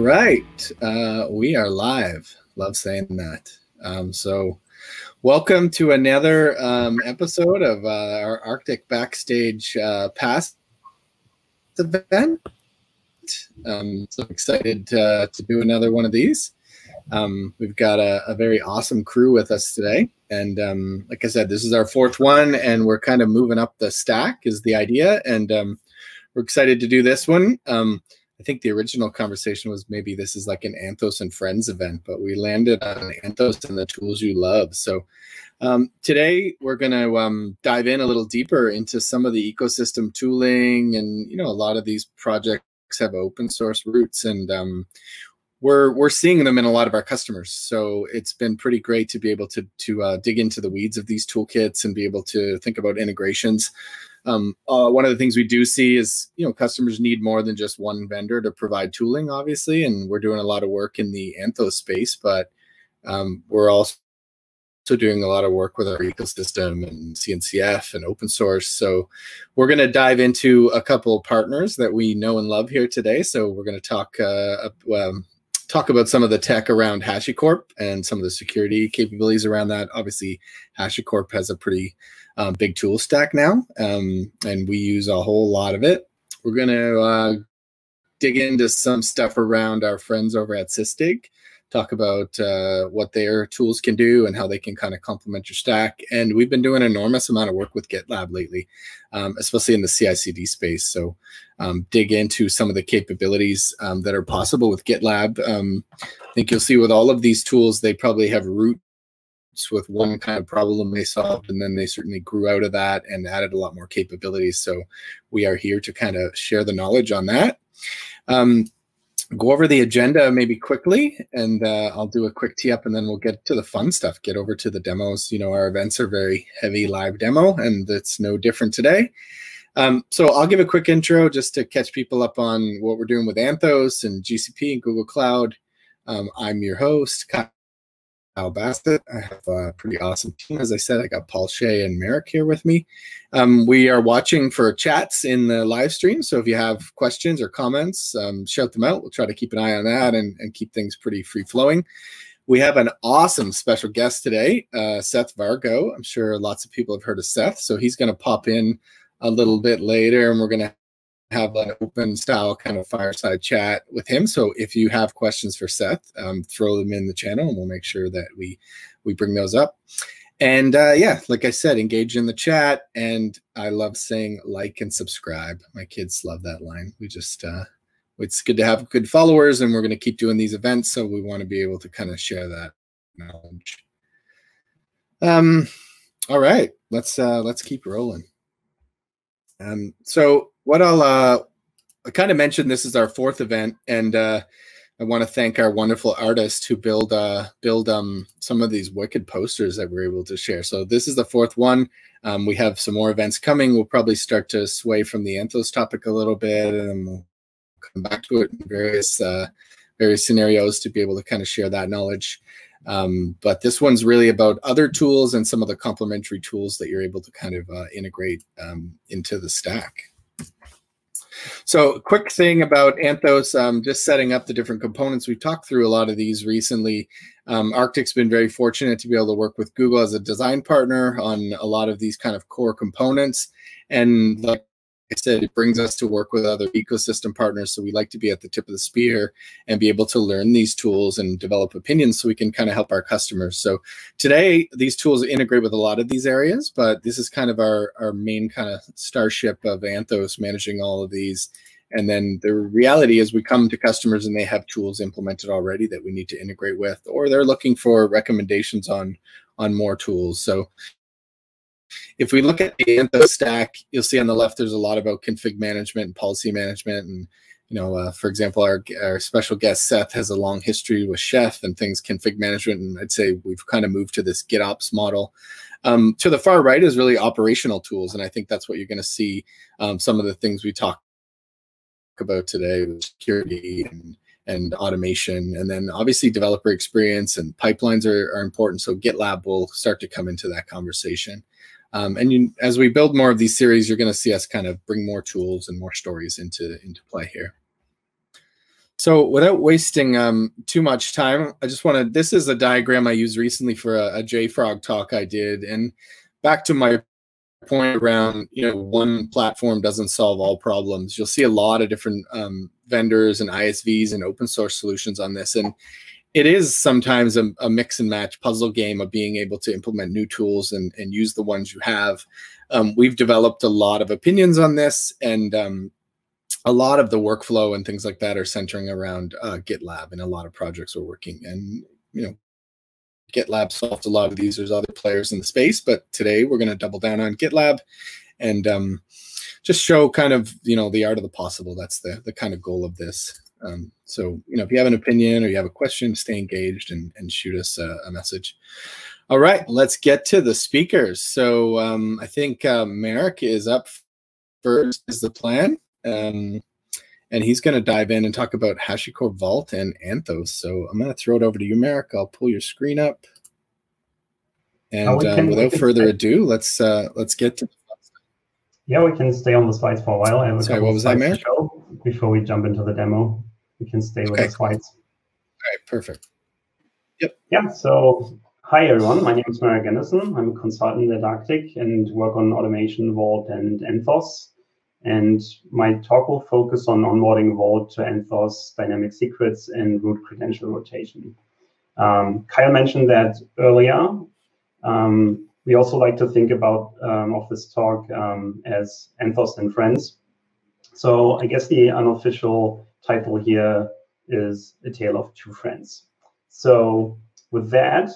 Right, uh, we are live. Love saying that. Um, so, welcome to another um, episode of uh, our Arctiq Backstage uh, Pass event. Um, so excited to do another one of these. Um, we've got a, a, very awesome crew with us today, and um, like I said, this is our fourth one, and we're kind of moving up the stack is the idea, and um, we're excited to do this one. Um, I think the original conversation was maybe this is like an Anthos and Friends event, but we landed on Anthos and the tools you love. So um, today we're going to um, dive in a little deeper into some of the ecosystem tooling, and you know a lot of these projects have open source roots, and um, we're we're seeing them in a lot of our customers. So it's been pretty great to be able to to uh, dig into the weeds of these toolkits and be able to think about integrations. Um, uh, one of the things we do see is, you know, customers need more than just one vendor to provide tooling, obviously, and we're doing a lot of work in the Anthos space, but um, we're also doing a lot of work with our ecosystem and CNCF and open source. So we're going to dive into a couple of partners that we know and love here today. So we're going to talk uh, um, talk about some of the tech around HashiCorp and some of the security capabilities around that. Obviously, HashiCorp has a pretty um, big tool stack now, um, and we use a whole lot of it. We're going to uh, dig into some stuff around our friends over at Sysdig, talk about uh, what their tools can do and how they can kind of complement your stack. And we've been doing an enormous amount of work with GitLab lately, um, especially in the CI/CD space. So um, dig into some of the capabilities um, that are possible with GitLab. Um, I think you'll see with all of these tools, they probably have with one kind of problem they solved, and then they certainly grew out of that and added a lot more capabilities. So we are here to kind of share the knowledge on that. Um, go over the agenda maybe quickly, and uh, I'll do a quick tee up, and then we'll get to the fun stuff. Get over to the demos. You know, our events are very heavy live demo, and it's no different today. Um, so I'll give a quick intro just to catch people up on what we're doing with Anthos and GCP and Google Cloud. Um, I'm your host, Kyle Bassett. I have a pretty awesome team. As I said, I got Paul Shea and Marek here with me. Um, we are watching for chats in the live stream. So if you have questions or comments, um, shout them out. We'll try to keep an eye on that and, and keep things pretty free flowing. We have an awesome special guest today, uh, Seth Vargo. I'm sure lots of people have heard of Seth. So he's going to pop in a little bit later and we're going to have an open style kind of fireside chat with him. So if you have questions for Seth, um, throw them in the channel, and we'll make sure that we we bring those up. And uh, yeah, like I said, engage in the chat. And I love saying like and subscribe. My kids love that line. We just uh, it's good to have good followers, and we're going to keep doing these events. So we want to be able to kind of share that knowledge. Um, all right, let's uh, let's keep rolling. Um, so what I'll uh, I kind of mentioned this is our fourth event, and uh, I want to thank our wonderful artists who build uh, build um, some of these wicked posters that we're able to share. So this is the fourth one. Um, we have some more events coming. We'll probably start to sway from the Anthos topic a little bit, and we'll come back to it in various uh, various scenarios to be able to kind of share that knowledge. Um, but this one's really about other tools and some of the complementary tools that you're able to kind of uh, integrate um, into the stack. So, quick thing about Anthos, um, just setting up the different components. We've talked through a lot of these recently. Um, Arctiq's been very fortunate to be able to work with Google as a design partner on a lot of these kind of core components. And like I said, it brings us to work with other ecosystem partners. So we like to be at the tip of the spear and be able to learn these tools and develop opinions so we can kind of help our customers. So today, these tools integrate with a lot of these areas, but this is kind of our, our main kind of starship of Anthos managing all of these. And then the reality is we come to customers and they have tools implemented already that we need to integrate with, or they're looking for recommendations on on more tools. So if we look at the Anthos stack, you'll see on the left there's a lot about config management and policy management. And, you know, uh, for example, our, our special guest Seth has a long history with Chef and things config management. And I'd say we've kind of moved to this GitOps model. Um, to the far right is really operational tools. And I think that's what you're going to see um, some of the things we talk about today with security and and automation. And then obviously developer experience and pipelines are, are important. So GitLab will start to come into that conversation. Um, and you, as we build more of these series, you're going to see us kind of bring more tools and more stories into into play here. So without wasting um, too much time, I just want to, this is a diagram I used recently for a, a JFrog talk I did. And back to my point around, you know, one platform doesn't solve all problems. You'll see a lot of different um, vendors and ISVs and open source solutions on this. And it is sometimes a, a, mix and match puzzle game of being able to implement new tools and, and use the ones you have. Um, we've developed a lot of opinions on this and um, a lot of the workflow and things like that are centering around uh, GitLab and a lot of projects we're working. And you know, GitLab solved a lot of these. There's other players in the space, but today we're going to double down on GitLab and um, just show kind of you know the art of the possible. That's the the kind of goal of this. Um, so you know, if you have an opinion or you have a question, stay engaged and, and shoot us a, a message. All right, let's get to the speakers. So um, I think uh, Marek is up first. Is the plan? Um, and he's going to dive in and talk about HashiCorp Vault and Anthos. So I'm going to throw it over to you, Marek. I'll pull your screen up. And uh, can, without further stay. ado, let's uh, let's get to. Yeah, we can stay on the slides for a while. I have Sorry, what was that, Marek? Before we jump into the demo, we can stay with okay. the slides. All right, perfect. Yep. Yeah. So hi everyone, my name is Marek Anderson. I'm a consultant at Arctiq and work on automation, Vault, and Anthos. And my talk will focus on onboarding Vault to Anthos dynamic secrets and root credential rotation. Um, Kyle mentioned that earlier. Um, we also like to think about um, of this talk um, as Anthos and Friends. So I guess the unofficial title here is A Tale of Two Friends. So with that,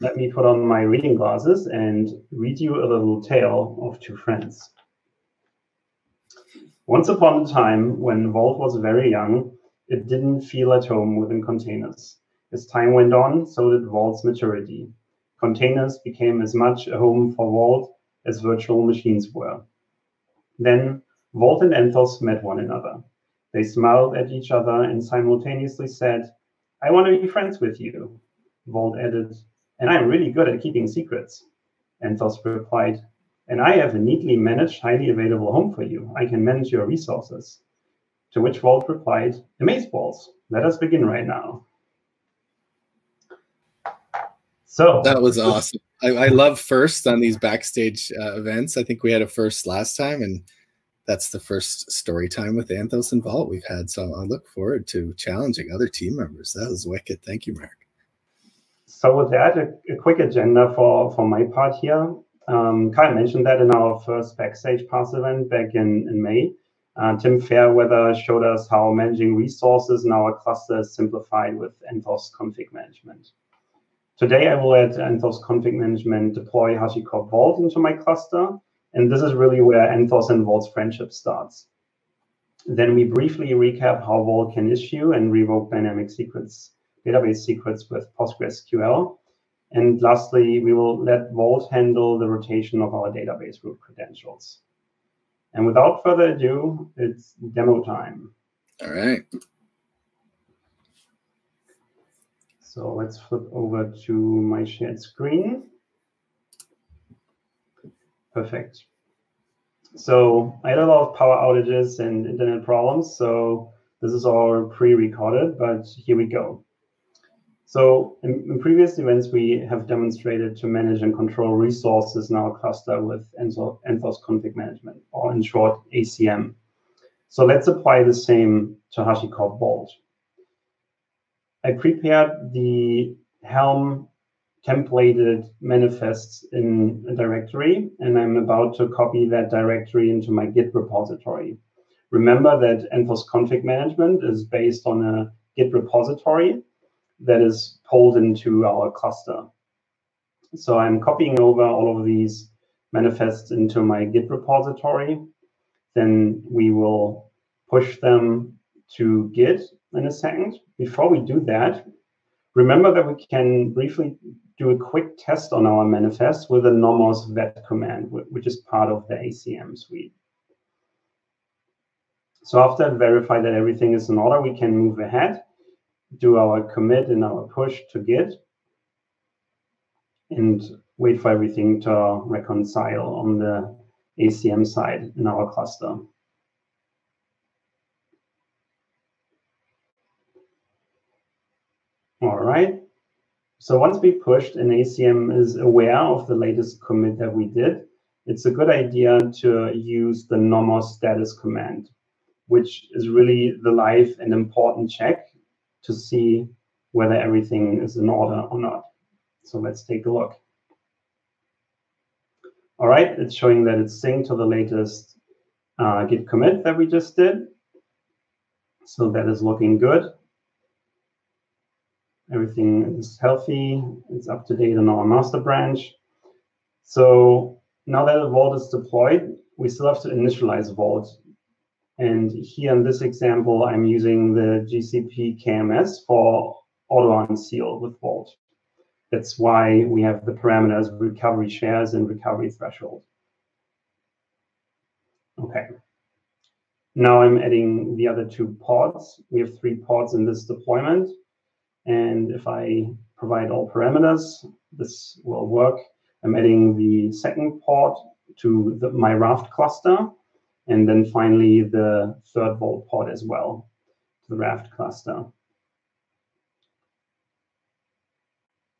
let me put on my reading glasses and read you a little tale of two friends. Once upon a time, when Vault was very young, it didn't feel at home within containers. As time went on, so did Vault's maturity. Containers became as much a home for Vault as virtual machines were. Then Vault and Anthos met one another. They smiled at each other and simultaneously said, I want to be friends with you. Vault added, and I'm really good at keeping secrets. Anthos replied, and I have a neatly managed, highly available home for you. I can manage your resources. To which Vault replied, Amazeballs, let us begin right now. So that was awesome. I, I love first on these backstage uh, events. I think we had a first last time, and that's the first story time with Anthos and Vault we've had. So I look forward to challenging other team members. That was wicked. Thank you, Mark. So with that, a, a quick agenda for for my part here. Um, Kyle mentioned that in our first Backstage Pass event back in, in May. Uh, Tim Fairweather showed us how managing resources in our cluster is simplified with Anthos config management. Today, I will add Anthos config management, deploy HashiCorp Vault into my cluster, and this is really where Anthos and Vault's friendship starts. Then we briefly recap how Vault can issue and revoke dynamic secrets, database secrets with PostgreSQL, and lastly, we will let Vault handle the rotation of our database root credentials. And without further ado, it's demo time. All right. So let's flip over to my shared screen. Perfect. So I had a lot of power outages and internet problems, so this is all pre-recorded, but here we go. So in, in, previous events, we have demonstrated to manage and control resources in our cluster with Anthos config management, or in short, ACM. So let's apply the same to HashiCorp Vault. I prepared the Helm templated manifests in a directory, and I'm about to copy that directory into my Git repository. Remember that Anthos config management is based on a Git repository, that is pulled into our cluster. So I'm copying over all of these manifests into my Git repository. Then we will push them to Git in a second. Before we do that, remember that we can briefly do a quick test on our manifest with a nomos vet command, which is part of the ACM suite. So after I verify that everything is in order, we can move ahead do our commit and our push to Git and wait for everything to reconcile on the ACM side in our cluster. So once we pushed and ACM is aware of the latest commit that we did, it's a good idea to use the nomos status command, which is really the live and important check to see whether everything is in order or not. So let's take a look. All right, it's showing that it's synced to the latest uh, git commit that we just did. So that is looking good. Everything is healthy. It's up to date on our master branch. So now that Vault is deployed, we still have to initialize Vault. And here in this example, I'm using the GCP KMS for auto unseal with Vault. That's why we have the parameters recovery shares and recovery threshold. Okay. Now I'm adding the other two pods. We have three pods in this deployment. And if I provide all parameters, this will work. I'm adding the second pod to the, my Raft cluster, and then finally the third Vault pod as well to the Raft cluster.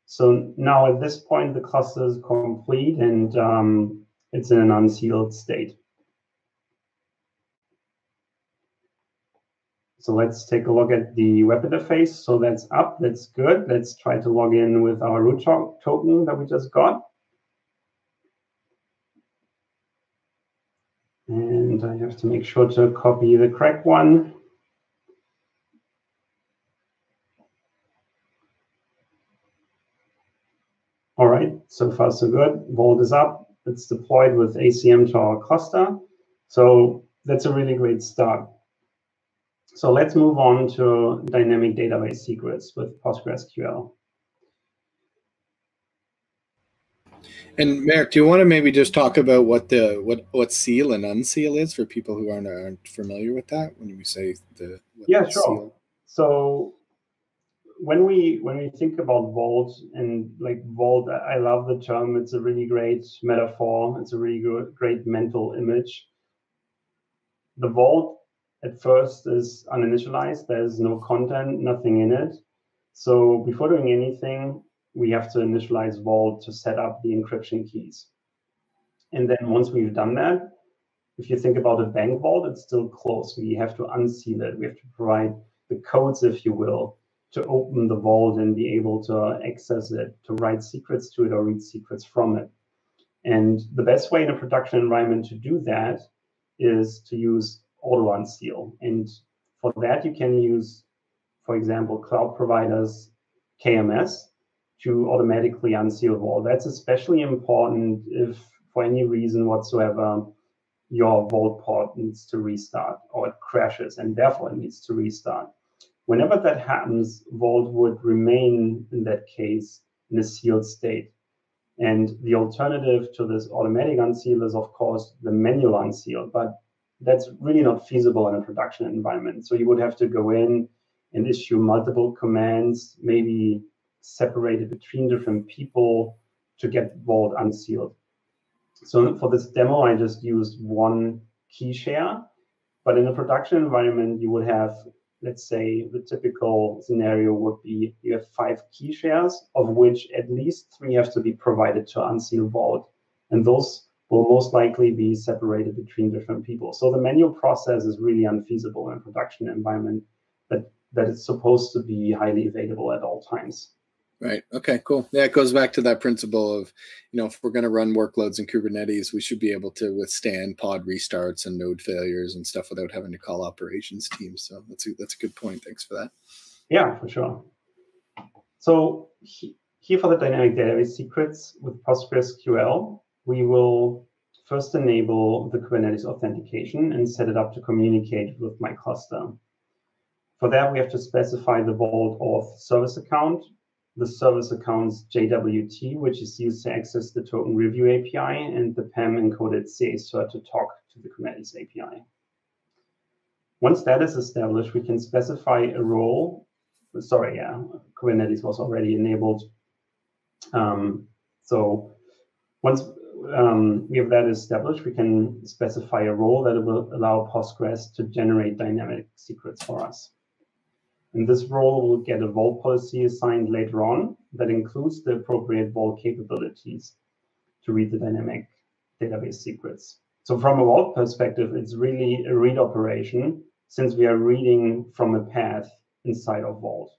So now at this point, the cluster is complete and um, it's in an unsealed state. So let's take a look at the web interface. So that's up, that's good. Let's try to log in with our root to token that we just got. And I have to make sure to copy the correct one. All right, so far so good. Vault is up. It's deployed with ACM to our cluster. So that's a really great start. So let's move on to dynamic database secrets with PostgreSQL. And Marek, do you want to maybe just talk about what the what what seal and unseal is for people who aren't, aren't familiar with that when we say the yeah sure. Seal? So when we when we think about vault and like vault, I love the term. It's a really great metaphor. It's a really good, great mental image. The vault at first is uninitialized. There's no content, nothing in it. So before doing anything, we have to initialize Vault to set up the encryption keys. And then once we've done that, if you think about a bank vault, it's still closed. We have to unseal it. We have to provide the codes, if you will, to open the vault and be able to access it, to write secrets to it or read secrets from it. And the best way in a production environment to do that is to use auto unseal. And for that, you can use, for example, cloud providers KMS to automatically unseal Vault. That's especially important if, for any reason whatsoever, your Vault pod needs to restart or it crashes and therefore it needs to restart. Whenever that happens, Vault would remain in that case in a sealed state. And the alternative to this automatic unseal is, of course, the manual unseal. But that's really not feasible in a production environment. So you would have to go in and issue multiple commands, maybe separated between different people to get Vault unsealed. So for this demo, I just used one key share. But in a production environment, you would have, let's say, the typical scenario would be you have five key shares, of which at least three have to be provided to unseal Vault. And those will most likely be separated between different people. So the manual process is really unfeasible in a production environment that, that it's supposed to be highly available at all times. Right. Okay, cool. Yeah, it goes back to that principle of, you know, if we're going to run workloads in Kubernetes, we should be able to withstand pod restarts and node failures and stuff without having to call operations teams. So that's a, that's a good point. Thanks for that. Yeah, for sure. So here for the dynamic database secrets with PostgreSQL, we will first enable the Kubernetes authentication and set it up to communicate with my cluster. For that, we have to specify the Vault auth service account, the service account's JWT, which is used to access the token review API, and the PEM encoded CA-cert to talk to the Kubernetes API. Once that is established, we can specify a role. Sorry, yeah, Kubernetes was already enabled. Um, so once um, we have that established, we can specify a role that will allow Postgres to generate dynamic secrets for us. And this role will get a vault policy assigned later on that includes the appropriate vault capabilities to read the dynamic database secrets. So from a vault perspective, it's really a read operation since we are reading from a path inside of Vault.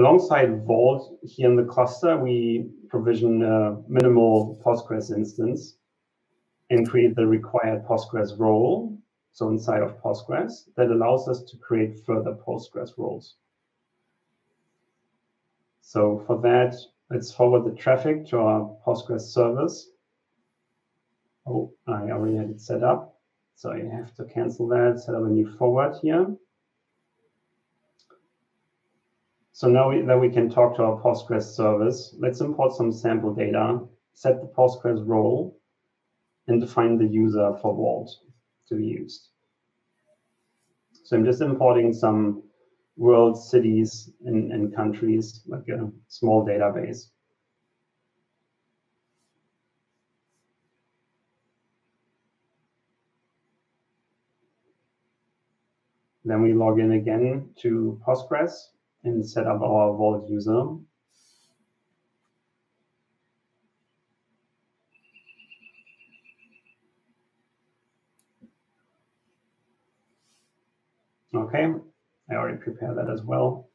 Alongside Vault, here in the cluster, we provision a minimal Postgres instance and create the required Postgres role, so inside of Postgres, that allows us to create further Postgres roles. So for that, let's forward the traffic to our Postgres service. Oh, I already had it set up. So I have to cancel that, set up a new forward here. So now we, that we can talk to our Postgres service. Let's import some sample data, set the Postgres role, and define the user for Vault to be used. So I'm just importing some world cities and, and countries, like a small database. Then we log in again to Postgres and set up our Vault user. Okay, I already prepared that as well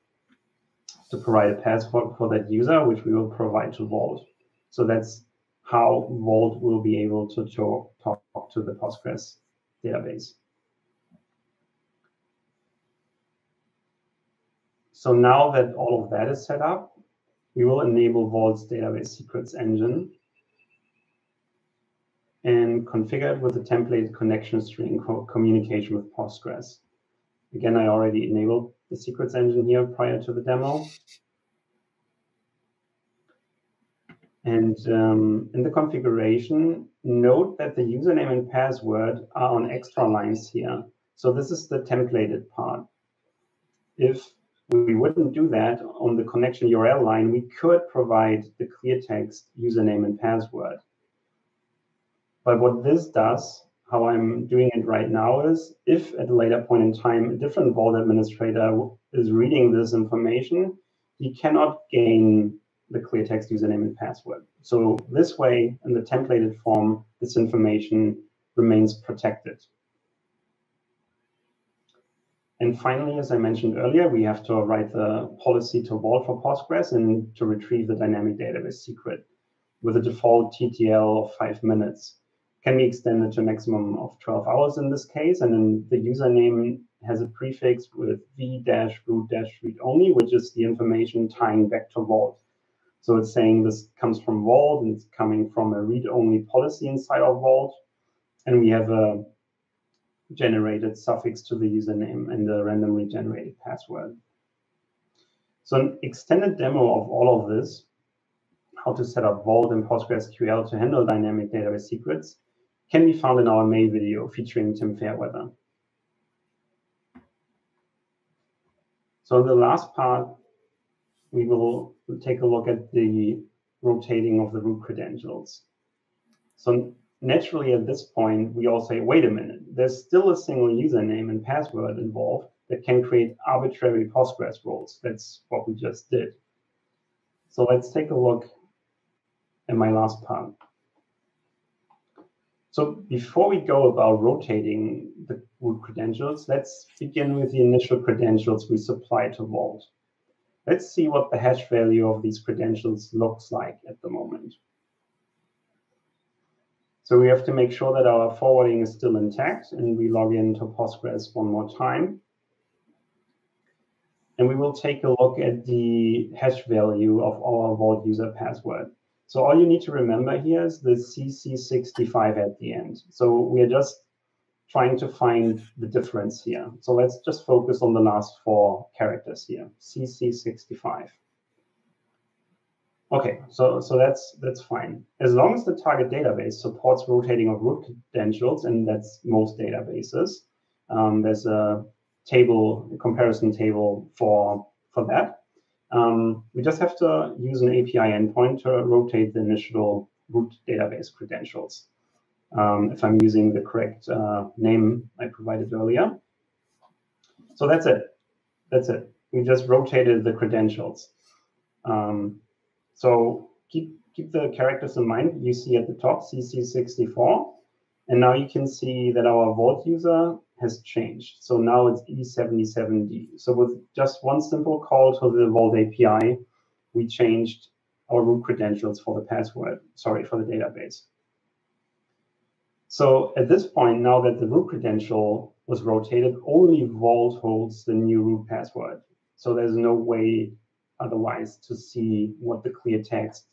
to provide a password for that user, which we will provide to Vault. So that's how Vault will be able to talk, talk to the Postgres database. So now that all of that is set up, we will enable Vault's database secrets engine and configure it with a template connection string co communication with Postgres. Again, I already enabled the secrets engine here prior to the demo. And um, in the configuration, note that the username and password are on extra lines here. So this is the templated part. If we wouldn't do that on the connection URL line. We could provide the clear text username and password. But what this does, how I'm doing it right now is if at a later point in time, a different vault administrator is reading this information, he cannot gain the clear text username and password. So this way, in the templated form, this information remains protected. And finally, as I mentioned earlier, we have to write the policy to vault for Postgres and to retrieve the dynamic database secret with a default TTL of five minutes. Can be extended to a maximum of 12 hours in this case. And then the username has a prefix with v-root-read only, which is the information tying back to Vault. So it's saying this comes from Vault and it's coming from a read-only policy inside of Vault. And we have a generated suffix to the username and the randomly generated password. So an extended demo of all of this, how to set up Vault and PostgreSQL to handle dynamic database secrets, can be found in our May video featuring Tim Fairweather. So in the last part, we will take a look at the rotating of the root credentials. So naturally at this point, we all say, wait a minute, there's still a single username and password involved that can create arbitrary Postgres roles. That's what we just did. So let's take a look at my last part. So before we go about rotating the root credentials, let's begin with the initial credentials we supply to Vault. Let's see what the hash value of these credentials looks like at the moment. So we have to make sure that our forwarding is still intact and we log into Postgres one more time. And we will take a look at the hash value of our Vault user password. So all you need to remember here is the CC65 at the end. So we are just trying to find the difference here. So let's just focus on the last four characters here, CC65. Okay, so so that's that's fine. As long as the target database supports rotating of root credentials, and that's most databases, um, there's a table, a comparison table for for that. Um, we just have to use an API endpoint to rotate the initial root database credentials. Um, if I'm using the correct uh, name I provided earlier. so that's it. That's it. We just rotated the credentials. Um, so keep keep the characters in mind. You see at the top CC64, and now you can see that our Vault user has changed. So now it's E77D. So with just one simple call to the Vault API, we changed our root credentials for the password, sorry, for the database. So at this point, now that the root credential was rotated, only Vault holds the new root password. So there's no way otherwise to see what the clear text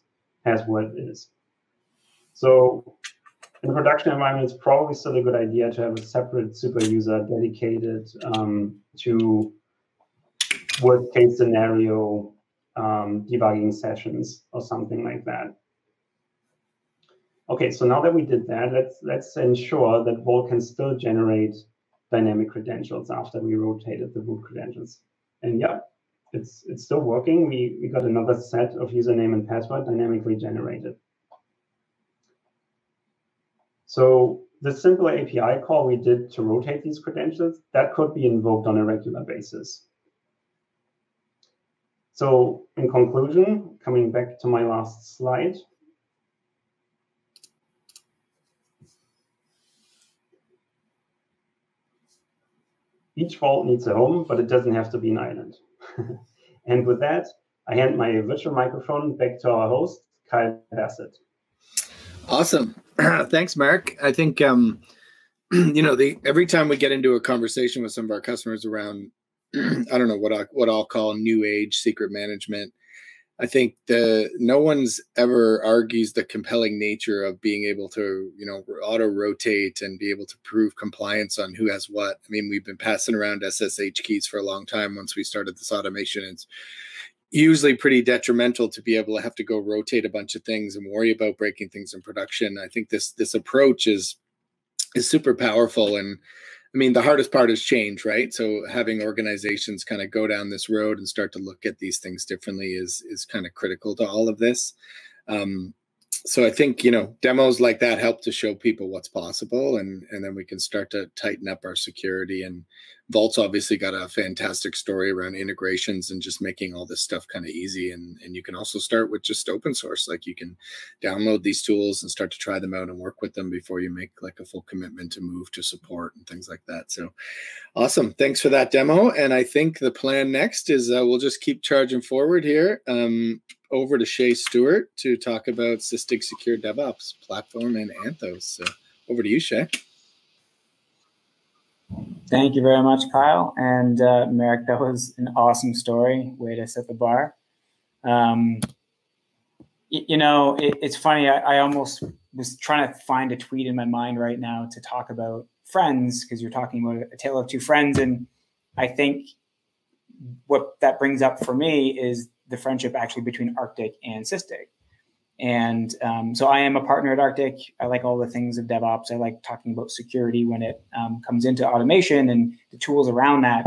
password is. So in production environment, it's probably still a good idea to have a separate super user dedicated um, to worst case scenario um, debugging sessions or something like that. Okay, so now that we did that, let's let's ensure that Vault can still generate dynamic credentials after we rotated the root credentials. And yeah, it's it's still working. We we got another set of username and password dynamically generated. So the simple API call we did to rotate these credentials, that could be invoked on a regular basis. So in conclusion, coming back to my last slide, each vault needs a home, but it doesn't have to be an island. and with that, I hand my virtual microphone back to our host, Kyle Bassett. Awesome. Thanks, Mark. I think um, you know the every time we get into a conversation with some of our customers around I don't know what I what I'll call new age secret management. I think the no one's ever argues the compelling nature of being able to, you know, auto rotate and be able to prove compliance on who has what. I mean, we've been passing around SSH keys for a long time once we started this automation. It's usually pretty detrimental to be able to have to go rotate a bunch of things and worry about breaking things in production. I think this this approach is is super powerful and I mean, the hardest part is change, right? So having organizations kind of go down this road and start to look at these things differently is is kind of critical to all of this. Um, so I think you know demos like that help to show people what's possible, and and then we can start to tighten up our security. And Vault's obviously got a fantastic story around integrations and just making all this stuff kind of easy. And and you can also start with just open source, like you can download these tools and start to try them out and work with them before you make like a full commitment to move to support and things like that. So awesome, thanks for that demo. And I think the plan next is uh, we'll just keep charging forward here. Um, over to Shea Stewart to talk about Sysdig Secure DevOps platform and Anthos. So over to you, Shea. Thank you very much, Kyle. And uh, Marek, that was an awesome story. Way to set the bar. Um, you know, it, it's funny. I, I, almost was trying to find a tweet in my mind right now to talk about friends because you're talking about a tale of two friends. And I think what that brings up for me is the friendship actually between Arctiq and Sysdig. And um, so I am a partner at Arctiq. I like all the things of DevOps. I like talking about security when it um, comes into automation and the tools around that.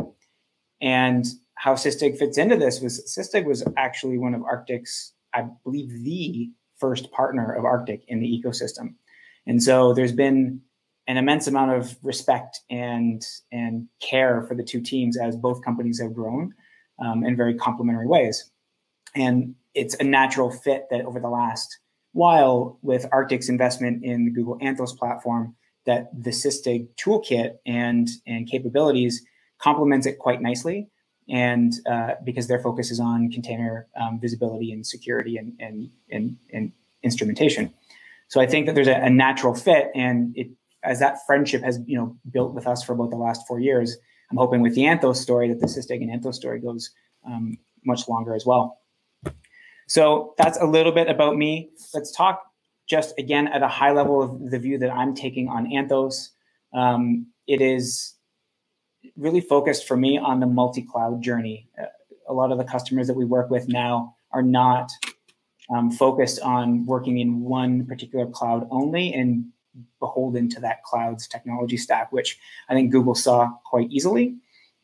And how Sysdig fits into this was Sysdig was actually one of Arctiq's, I believe, the first partner of Arctiq in the ecosystem. And so there's been an immense amount of respect and and care for the two teams as both companies have grown um, in very complementary ways. And it's a natural fit that over the last while with Arctiq's investment in the Google Anthos platform, that the Sysdig toolkit and, and capabilities complements it quite nicely. And uh, because their focus is on container um, visibility and security and, and, and, and, instrumentation. So I think that there's a, a natural fit. And it, as that friendship has you know built with us for about the last four years, I'm hoping with the Anthos story that the Sysdig and Anthos story goes um, much longer as well. So that's a little bit about me. Let's talk just again at a high level of the view that I'm taking on Anthos. Um, it is really focused for me on the multi-cloud journey. Uh, a lot of the customers that we work with now are not um, focused on working in one particular cloud only and beholden to that cloud's technology stack, which I think Google saw quite easily.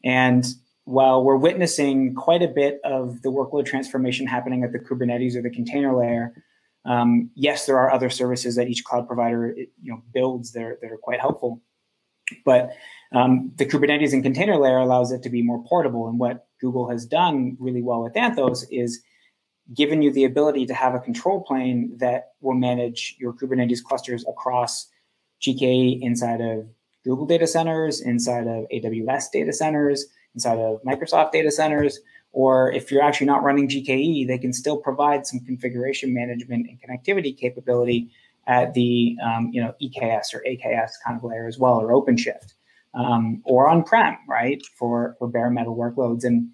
And while we're witnessing quite a bit of the workload transformation happening at the Kubernetes or the container layer, um, yes, there are other services that each cloud provider you know builds that are, that are quite helpful. But um, the Kubernetes and container layer allows it to be more portable. And what Google has done really well with Anthos is given you the ability to have a control plane that will manage your Kubernetes clusters across GKE inside of Google data centers, inside of AWS data centers, inside of Microsoft data centers, or if you're actually not running GKE, they can still provide some configuration management and connectivity capability at the um, you know EKS or AKS kind of layer as well, or OpenShift, um, or on-prem, right, for for bare metal workloads. And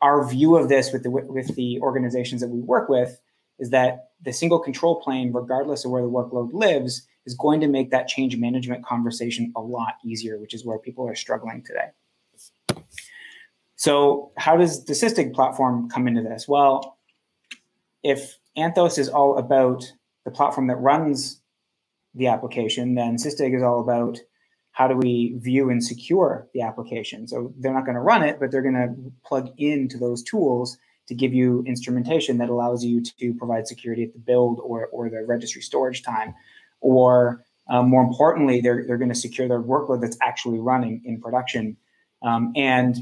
our view of this with the with the organizations that we work with is that the single control plane, regardless of where the workload lives, is going to make that change management conversation a lot easier, which is where people are struggling today. So, how does the Sysdig platform come into this? Well, if Anthos is all about the platform that runs the application, then Sysdig is all about how do we view and secure the application. So they're not going to run it, but they're going to plug into those tools to give you instrumentation that allows you to provide security at the build or, or the registry storage time. Or um, more importantly, they're, they're going to secure their workload that's actually running in production. Um, and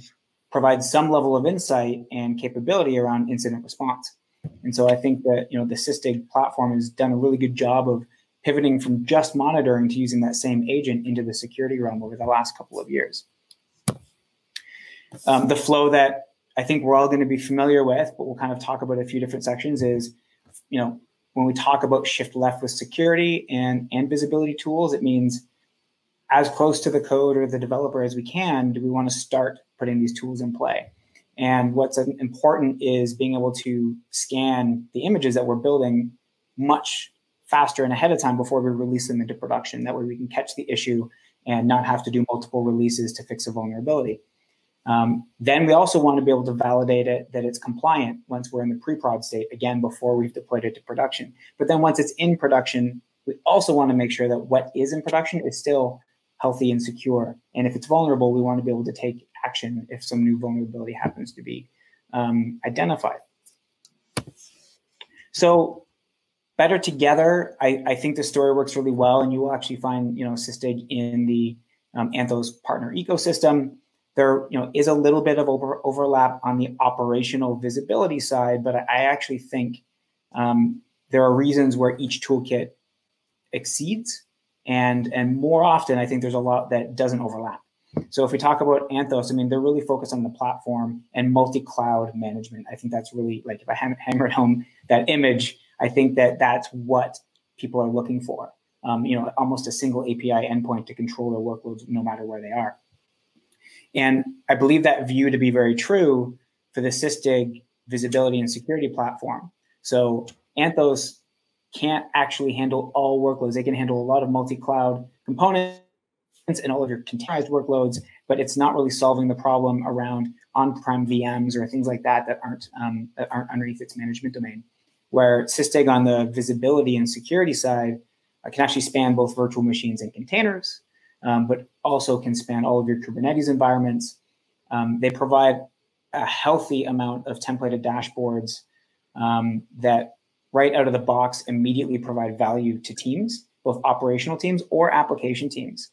provide some level of insight and capability around incident response. And so I think that you know the Sysdig platform has done a really good job of pivoting from just monitoring to using that same agent into the security realm over the last couple of years. Um, the flow that I think we're all going to be familiar with, but we'll kind of talk about a few different sections is, you know, when we talk about shift left with security and, and visibility tools, it means as close to the code or the developer as we can, do we want to start putting these tools in play? And what's important is being able to scan the images that we're building much faster and ahead of time before we release them into production. That way we can catch the issue and not have to do multiple releases to fix a vulnerability. Um, then we also want to be able to validate it that it's compliant once we're in the pre-prod state, again, before we've deployed it to production. But then once it's in production, we also want to make sure that what is in production is still healthy and secure. And if it's vulnerable, we want to be able to take action if some new vulnerability happens to be um, identified. So better together, I, I, think the story works really well, and you will actually find you know Sysdig in the um, Anthos partner ecosystem. There you know is a little bit of over, overlap on the operational visibility side, but I, I actually think um, there are reasons where each toolkit exceeds and and more often i think there's a lot that doesn't overlap so if we talk about anthos i mean they're really focused on the platform and multi-cloud management. I think that's really like if i haven't hammered home that image i think that that's what people are looking for. Um, you know almost a single api endpoint to control their workloads no matter where they are. And i believe that view to be very true for the sysdig visibility and security platform. So anthos can't actually handle all workloads. They can handle a lot of multi-cloud components and all of your containerized workloads, but it's not really solving the problem around on-prem VMs or things like that that aren't um, that aren't underneath its management domain. Where Sysdig on the visibility and security side uh, can actually span both virtual machines and containers, um, but also can span all of your Kubernetes environments. Um, they provide a healthy amount of templated dashboards um, that right out of the box immediately provide value to teams, both operational teams or application teams.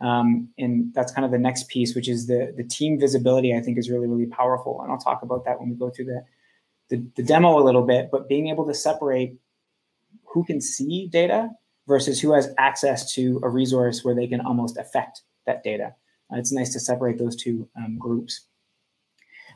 Um, and that's kind of the next piece, which is the the team visibility. I think is really really powerful, and I'll talk about that when we go through the the, the demo a little bit. But being able to separate who can see data versus who has access to a resource where they can almost affect that data. Uh, it's nice to separate those two um, groups.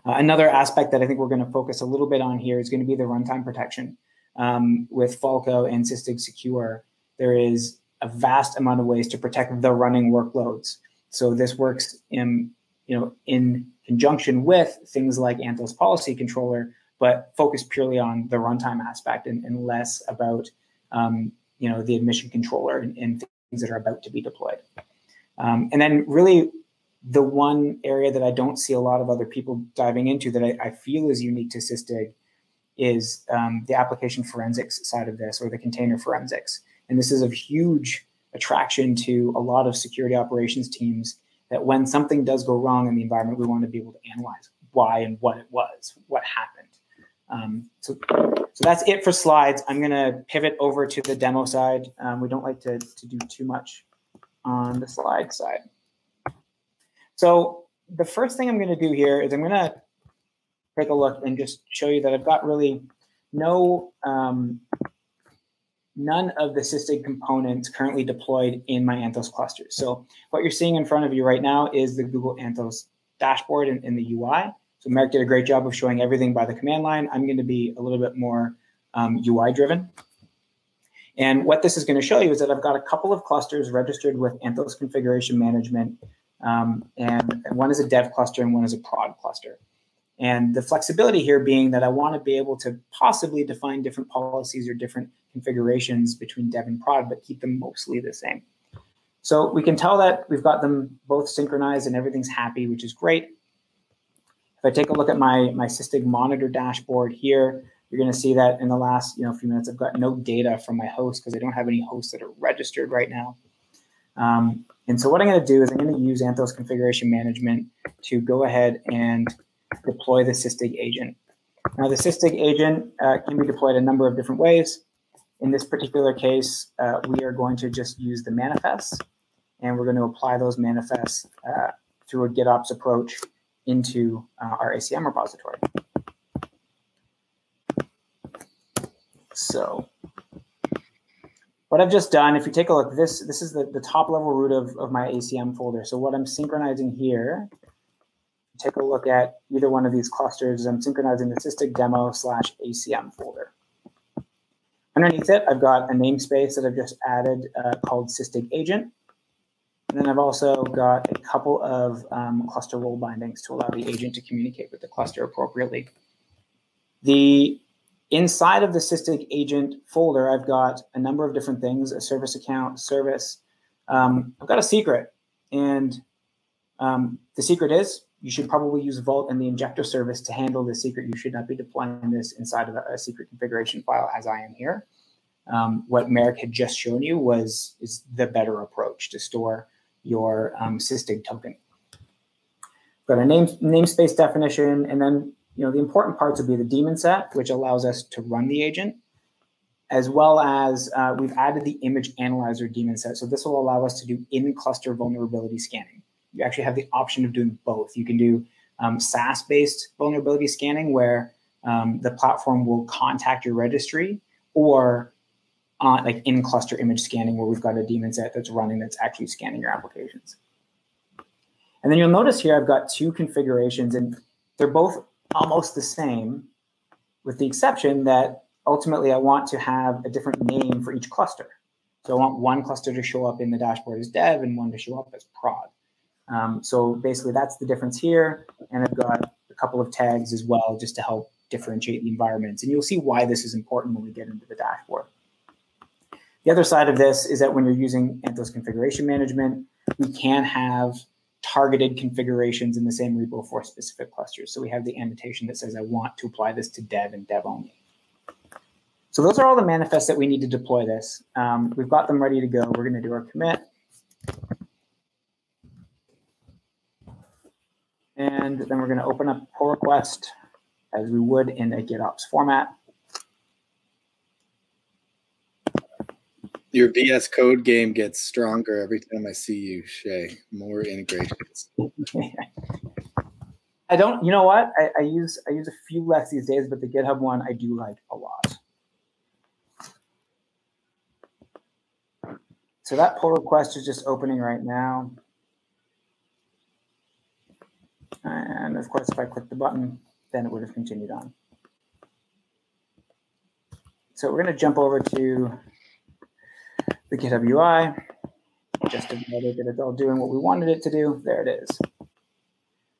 Uh, another aspect that I think we're going to focus a little bit on here is going to be the runtime protection um, with Falco and Sysdig Secure, there is a vast amount of ways to protect the running workloads. So this works in, you know, in conjunction with things like Anthos Policy Controller, but focus purely on the runtime aspect and, and less about, um, you know, the admission controller and, and, things that are about to be deployed. Um, and then really the one area that I don't see a lot of other people diving into that I, I feel is unique to Sysdig is um, the application forensics side of this or the container forensics. And this is a huge attraction to a lot of security operations teams that when something does go wrong in the environment, we want to be able to analyze why and what it was, what happened. Um, so, so that's it for slides. I'm going to pivot over to the demo side. Um, we don't like to, to do too much on the slide side. So the first thing I'm going to do here is I'm going to take a look and just show you that I've got really no, um, none of the Sysdig components currently deployed in my Anthos clusters. So what you're seeing in front of you right now is the Google Anthos dashboard in, in the UI. So Marek did a great job of showing everything by the command line. I'm going to be a little bit more um, UI driven. And what this is going to show you is that I've got a couple of clusters registered with Anthos configuration management. Um, and one is a dev cluster and one is a prod cluster. And the flexibility here being that I want to be able to possibly define different policies or different configurations between dev and prod, but keep them mostly the same. So we can tell that we've got them both synchronized and everything's happy, which is great. If I take a look at my, my Sysdig monitor dashboard here, you're going to see that in the last you know few minutes, I've got no data from my host because I don't have any hosts that are registered right now. Um, and so what I'm going to do is I'm going to use Anthos configuration management to go ahead and deploy the Sysdig agent. Now, the Sysdig agent uh, can be deployed a number of different ways. In this particular case, uh, we are going to just use the manifests, and we're going to apply those manifests uh, through a GitOps approach into uh, our ACM repository. So what I've just done, if you take a look, this this is the, the top level root of, of my ACM folder. So what I'm synchronizing here take a look at either one of these clusters, I'm synchronizing the Sysdig demo slash ACM folder. Underneath it, I've got a namespace that I've just added uh, called Sysdig agent. And then I've also got a couple of um, cluster role bindings to allow the agent to communicate with the cluster appropriately. The inside of the Sysdig agent folder, I've got a number of different things, a service account, service. Um, I've got a secret. And um, the secret is you should probably use Vault and the injector service to handle this secret. You should not be deploying this inside of a, secret configuration file as I am here. Um, what Marek had just shown you was is the better approach to store your um, Sysdig token. Got a name namespace definition, and then you know the important parts would be the daemon set, which allows us to run the agent, as well as uh, we've added the image analyzer daemon set. So this will allow us to do in-cluster vulnerability scanning you actually have the option of doing both. You can do um, SaaS-based vulnerability scanning, where um, the platform will contact your registry, or uh, like in-cluster image scanning, where we've got a daemon set that's running that's actually scanning your applications. And then you'll notice here I've got two configurations, and they're both almost the same, with the exception that ultimately I want to have a different name for each cluster. So I want one cluster to show up in the dashboard as dev and one to show up as prod. Um, so basically that's the difference here. And I've got a couple of tags as well just to help differentiate the environments. And you'll see why this is important when we get into the dashboard. The other side of this is that when you're using Anthos configuration management, we can have targeted configurations in the same repo for specific clusters. So we have the annotation that says, I want to apply this to dev and dev only. So those are all the manifests that we need to deploy this. Um, we've got them ready to go. We're going to do our commit. And then we're going to open up pull request as we would in a GitOps format. Your VS Code game gets stronger every time I see you, Shea. More integrations. I don't. You know what? I, I, use I use a few less these days, but the GitHub one I do like a lot. So that pull request is just opening right now. And of course, if I click the button, then it would have continued on. So we're going to jump over to the GitHub UI just to that it's all doing what we wanted it to do. There it is.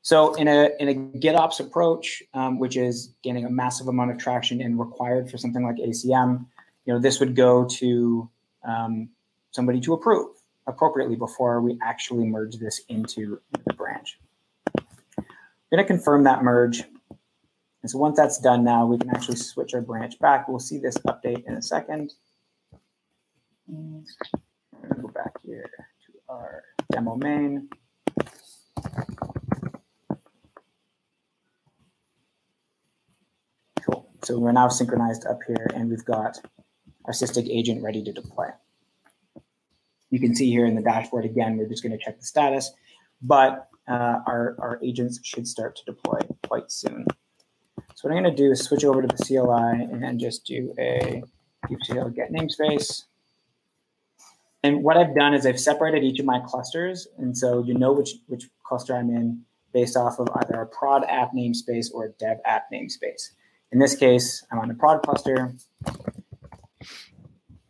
So in a in a GitOps approach, um, which is gaining a massive amount of traction and required for something like ACM, you know, this would go to um, somebody to approve appropriately before we actually merge this into the branch. Going to confirm that merge. And so once that's done now, we can actually switch our branch back. We'll see this update in a second. I'm going to go back here to our demo main. Cool. So we're now synchronized up here and we've got our Sysdig agent ready to deploy. You can see here in the dashboard, again, we're just going to check the status, but uh, our, our agents should start to deploy quite soon. So what I'm going to do is switch over to the CLI and then just do a kubectl get namespace. And what I've done is I've separated each of my clusters. And so you know which, which cluster I'm in based off of either a prod app namespace or a dev app namespace. In this case, I'm on the prod cluster.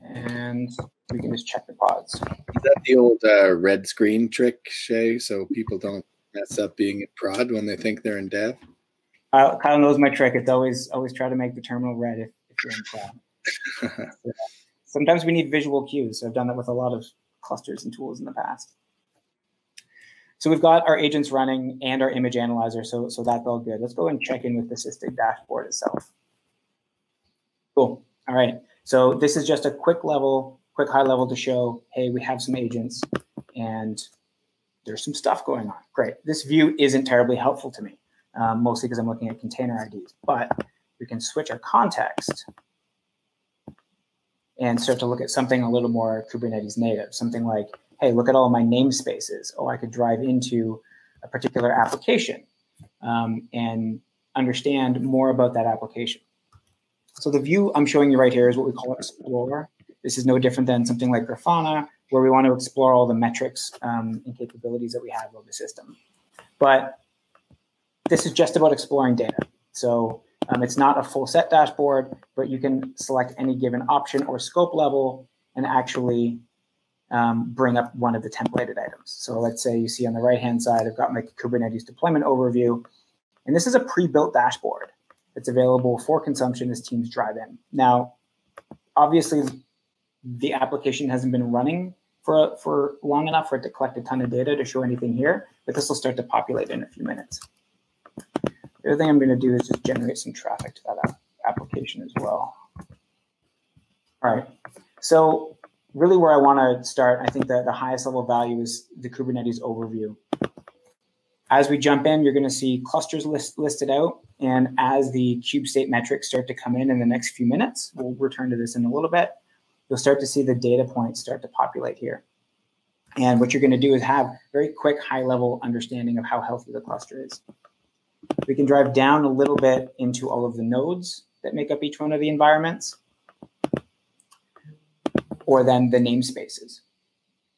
And we can just check the pods. Is that the old uh, red screen trick, Shea? So people don't mess up being in prod when they think they're in dev? Uh, Kyle knows my trick. It's always always try to make the terminal red if, if you're in prod. sometimes we need visual cues. So I've done that with a lot of clusters and tools in the past. So we've got our agents running and our image analyzer, so, so that's all good. Let's go and check in with the Sysdig dashboard itself. Cool. All right. So this is just a quick level, quick high level to show, hey, we have some agents and there's some stuff going on. Great. This view isn't terribly helpful to me, um, mostly because I'm looking at container IDs, but we can switch our context and start to look at something a little more Kubernetes native, something like, hey, look at all my namespaces. Oh, I could drive into a particular application um, and understand more about that application. So the view I'm showing you right here is what we call Explorer. This is no different than something like Grafana, where we want to explore all the metrics um, and capabilities that we have of the system. But this is just about exploring data. So um, it's not a full set dashboard, but you can select any given option or scope level and actually um, bring up one of the templated items. So let's say you see on the right-hand side, I've got my Kubernetes deployment overview, and this is a pre-built dashboard that's available for consumption as teams drive in. Now, obviously, the application hasn't been running for, for long enough for it to collect a ton of data to show anything here, but this will start to populate in a few minutes. The other thing I'm going to do is just generate some traffic to that application as well. All right. So really where I want to start, I think that the highest level value is the Kubernetes overview. As we jump in, you're going to see clusters list, listed out. And as the kube state metrics start to come in in the next few minutes, we'll return to this in a little bit, you'll start to see the data points start to populate here. And what you're going to do is have very quick, high level understanding of how healthy the cluster is. We can drive down a little bit into all of the nodes that make up each one of the environments or then the namespaces,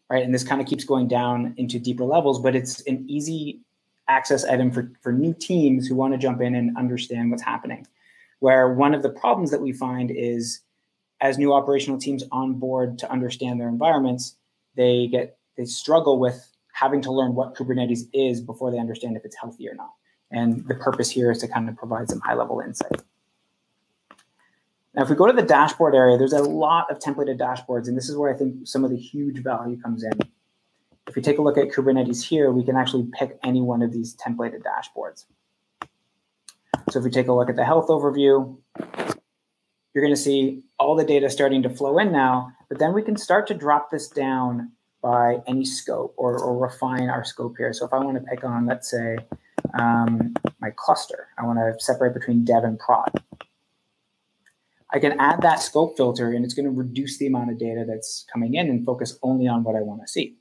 right? And this kind of keeps going down into deeper levels, but it's an easy access item for, for new teams who want to jump in and understand what's happening. Where one of the problems that we find is as new operational teams on board to understand their environments, they get they struggle with having to learn what Kubernetes is before they understand if it's healthy or not. And the purpose here is to kind of provide some high level insight. Now, if we go to the dashboard area, there's a lot of templated dashboards, and this is where I think some of the huge value comes in. If we take a look at Kubernetes here, we can actually pick any one of these templated dashboards. So if we take a look at the health overview, you're going to see all the data starting to flow in now, but then we can start to drop this down by any scope or, or refine our scope here. So if I want to pick on, let's say, um, my cluster, I want to separate between dev and prod. I can add that scope filter and it's going to reduce the amount of data that's coming in and focus only on what I want to see.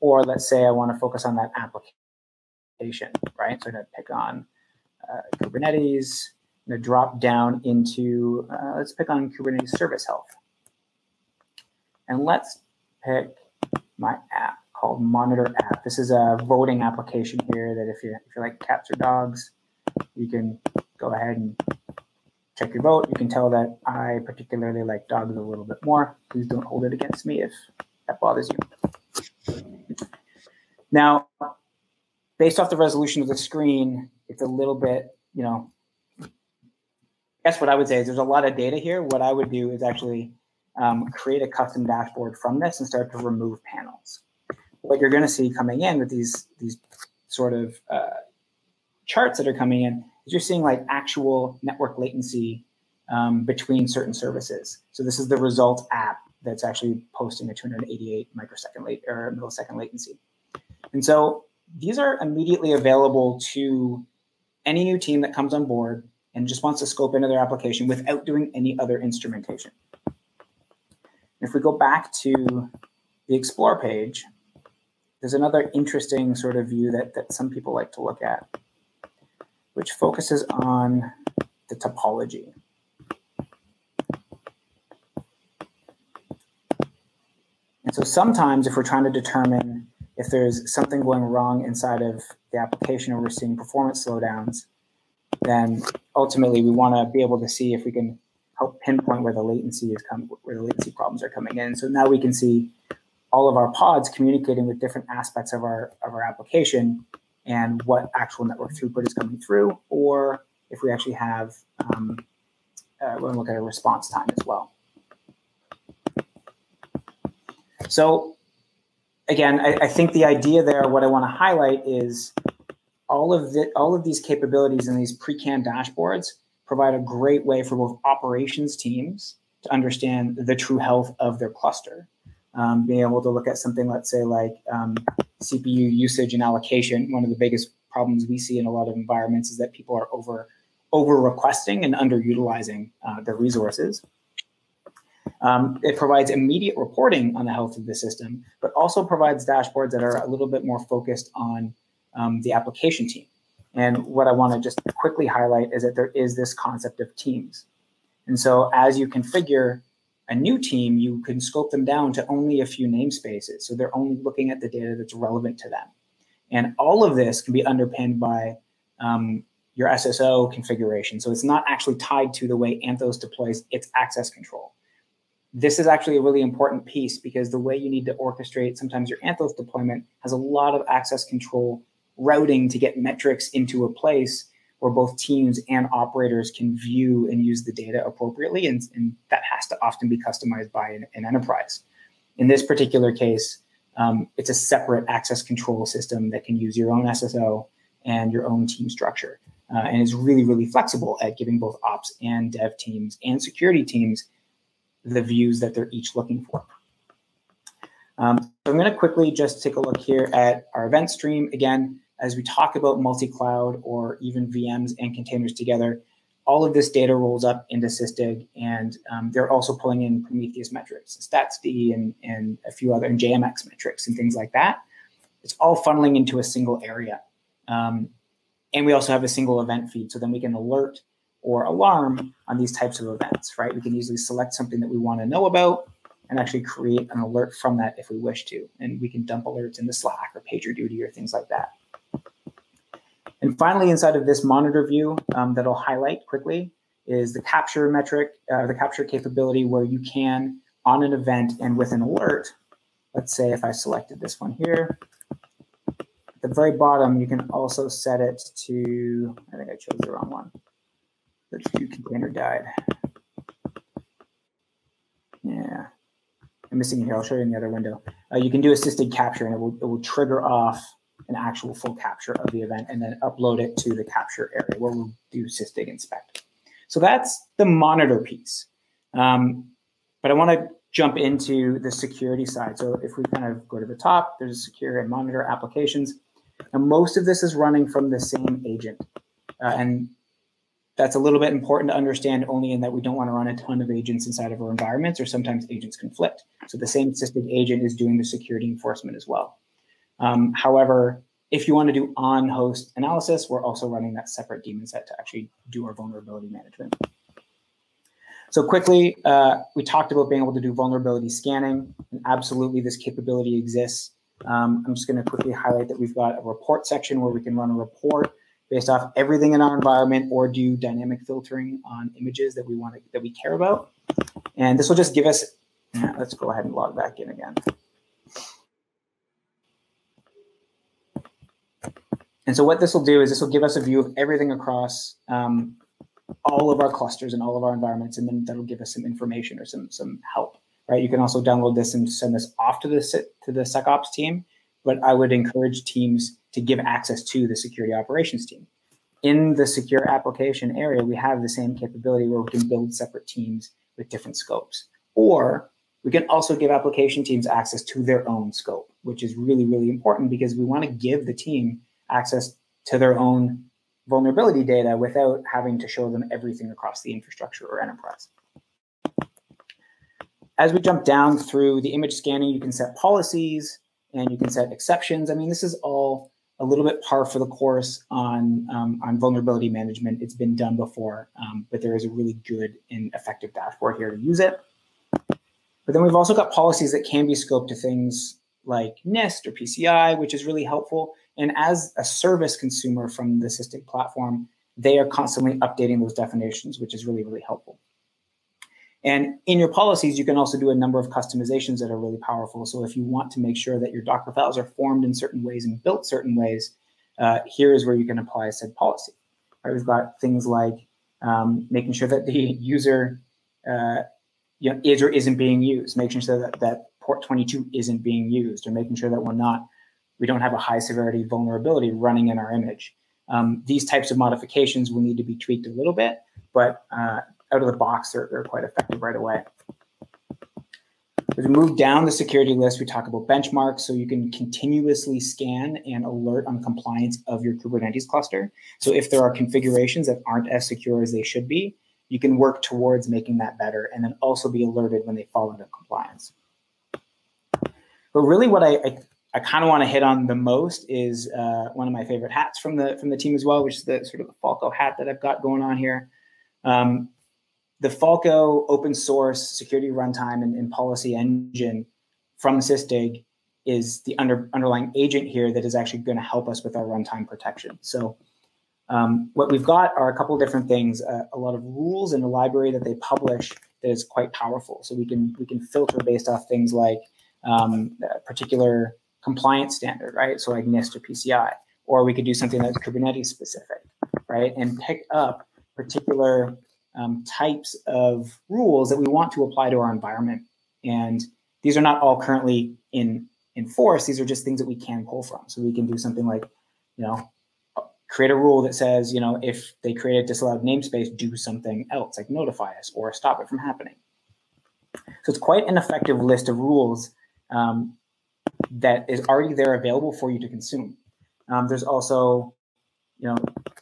Or let's say I want to focus on that application, right? So I'm going to pick on uh, Kubernetes, Going to drop down into, uh, let's pick on Kubernetes Service Health. And let's pick my app called Monitor App. This is a voting application here that if you if you like cats or dogs, you can go ahead and check your vote. You can tell that I particularly like dogs a little bit more. Please don't hold it against me if that bothers you. Now, based off the resolution of the screen, it's a little bit, you know, guess what I would say is there's a lot of data here. What I would do is actually um, create a custom dashboard from this and start to remove panels. What you're going to see coming in with these these sort of uh, charts that are coming in is you're seeing like actual network latency um, between certain services. So this is the result app that's actually posting a 288 microsecond late or millisecond latency. And so these are immediately available to any new team that comes on board and just wants to scope into their application without doing any other instrumentation. If we go back to the Explore page, there's another interesting sort of view that, that some people like to look at, which focuses on the topology. And so sometimes if we're trying to determine if there's something going wrong inside of the application or we're seeing performance slowdowns, then ultimately we want to be able to see if we can help pinpoint where the latency is coming, where the latency problems are coming in. So now we can see all of our pods communicating with different aspects of our of our application and what actual network throughput is coming through, or if we actually have, um, uh, we're going to look at a response time as well. So again, I, I think the idea there, what I want to highlight is all of the all of these capabilities and these pre-canned dashboards provide a great way for both operations teams to understand the true health of their cluster. Um, being able to look at something, let's say, like um, CPU usage and allocation. One of the biggest problems we see in a lot of environments is that people are over over requesting and underutilizing uh, their resources. Um, it provides immediate reporting on the health of the system, but also provides dashboards that are a little bit more focused on um, the application team. And what I want to just quickly highlight is that there is this concept of teams. And so as you configure a new team, you can scope them down to only a few namespaces. So they're only looking at the data that's relevant to them. And all of this can be underpinned by um, your SSO configuration. So it's not actually tied to the way Anthos deploys its access control this is actually a really important piece because the way you need to orchestrate sometimes your Anthos deployment has a lot of access control routing to get metrics into a place where both teams and operators can view and use the data appropriately. And, and that has to often be customized by an, an enterprise. In this particular case, um, it's a separate access control system that can use your own SSO and your own team structure. Uh, and is really, really flexible at giving both ops and dev teams and security teams the views that they're each looking for. Um, so I'm going to quickly just take a look here at our event stream. Again, as we talk about multi-cloud or even VMs and containers together, all of this data rolls up into Sysdig, and um, they're also pulling in Prometheus metrics, StatsD, and, and a few other and JMX metrics and things like that. It's all funneling into a single area. Um, and we also have a single event feed, so then we can alert or alarm on these types of events, right? We can easily select something that we want to know about and actually create an alert from that if we wish to. And we can dump alerts into Slack or PagerDuty or things like that. And finally, inside of this monitor view um, that I'll highlight quickly is the capture metric, uh, the capture capability where you can, on an event and with an alert, let's say if I selected this one here, at the very bottom, you can also set it to, I think I chose the wrong one. Let's do container died. Yeah. I'm missing it here. I'll show you in the other window. Uh, you can do assisted capture and it will, it will trigger off an actual full capture of the event and then upload it to the capture area where we'll do sysdig inspect. So that's the monitor piece. Um, but I want to jump into the security side. So if we kind of go to the top, there's secure and monitor applications. And most of this is running from the same agent. Uh, and that's a little bit important to understand only in that we don't want to run a ton of agents inside of our environments or sometimes agents conflict. So the same Sysdig agent is doing the security enforcement as well. Um, however, if you want to do on host analysis, we're also running that separate daemon set to actually do our vulnerability management. So quickly, uh, we talked about being able to do vulnerability scanning, and absolutely this capability exists. Um, I'm just going to quickly highlight that we've got a report section where we can run a report based off everything in our environment or do dynamic filtering on images that we want to, that we care about. And this will just give us, let's go ahead and log back in again. And so what this will do is this will give us a view of everything across um, all of our clusters and all of our environments, and then that'll give us some information or some some help, right? You can also download this and send this off to the to the SecOps team, but I would encourage teams to give access to the security operations team. In the secure application area, we have the same capability where we can build separate teams with different scopes. Or we can also give application teams access to their own scope, which is really, really important because we want to give the team access to their own vulnerability data without having to show them everything across the infrastructure or enterprise. as we jump down through the image scanning, you can set policies and you can set exceptions. I mean, this is all a little bit par for the course on um, on vulnerability management. It's been done before, um, but there is a really good and effective dashboard here to use it. But then we've also got policies that can be scoped to things like NIST or PCI, which is really helpful. And as a service consumer from the Sysdig platform, they are constantly updating those definitions, which is really, really helpful. And in your policies, you can also do a number of customizations that are really powerful. So if you want to make sure that your Docker files are formed in certain ways and built certain ways, uh, here is where you can apply a said policy. Right, we've got things like um, making sure that the user uh, you know, is or isn't being used, making sure that, that port 22 isn't being used, or making sure that we're not, we don't have a high severity vulnerability running in our image. Um, these types of modifications will need to be tweaked a little bit, but uh, out of the box, they're, they're quite effective right away. As we move down the security list, we talk about benchmarks. So you can continuously scan and alert on compliance of your Kubernetes cluster. So if there are configurations that aren't as secure as they should be, you can work towards making that better and then also be alerted when they fall into compliance. But really what I, I, I kind of want to hit on the most is uh, one of my favorite hats from the from the team as well, which is the sort of the Falco hat that I've got going on here. Um, the Falco open source security runtime and, and policy engine from Sysdig is the under, underlying agent here that is actually going to help us with our runtime protection. So um, what we've got are a couple of different things, uh, a lot of rules in the library that they publish that is quite powerful. So we can we can filter based off things like um, particular compliance standard, right? So like NIST or PCI, or we could do something that's Kubernetes specific, right? And pick up particular um, types of rules that we want to apply to our environment. And these are not all currently in, in force. These are just things that we can pull from. So we can do something like, you know, create a rule that says, you know, if they create a disallowed namespace, do something else, like notify us or stop it from happening. So it's quite an effective list of rules um, that is already there available for you to consume. Um, there's also, you know,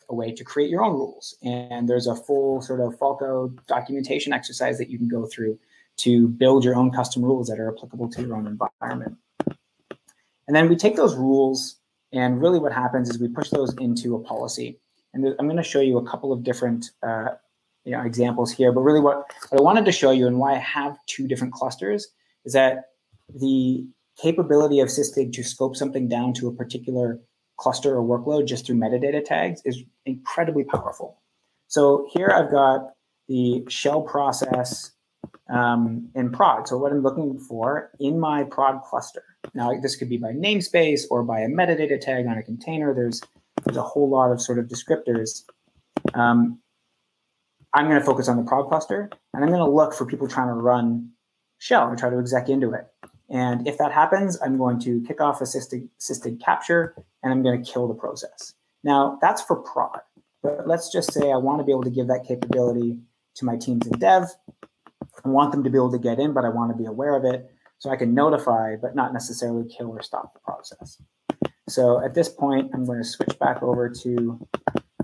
a way to create your own rules. And there's a full sort of Falco documentation exercise that you can go through to build your own custom rules that are applicable to your own environment. And then we take those rules, and really what happens is we push those into a policy. And I'm going to show you a couple of different uh, you know, examples here. But really, what, what I wanted to show you and why I have two different clusters is that the capability of Sysdig to scope something down to a particular cluster or workload just through metadata tags is incredibly powerful. So here I've got the shell process um, in prod. So what I'm looking for in my prod cluster. Now this could be by namespace or by a metadata tag on a container. There's there's a whole lot of sort of descriptors. Um, I'm going to focus on the prod cluster, and I'm going to look for people trying to run shell and try to exec into it. And if that happens, I'm going to kick off assisted, assisted capture and I'm going to kill the process. Now, that's for prod. But let's just say I want to be able to give that capability to my teams in dev. I want them to be able to get in, but I want to be aware of it. So I can notify, but not necessarily kill or stop the process. So at this point, I'm going to switch back over to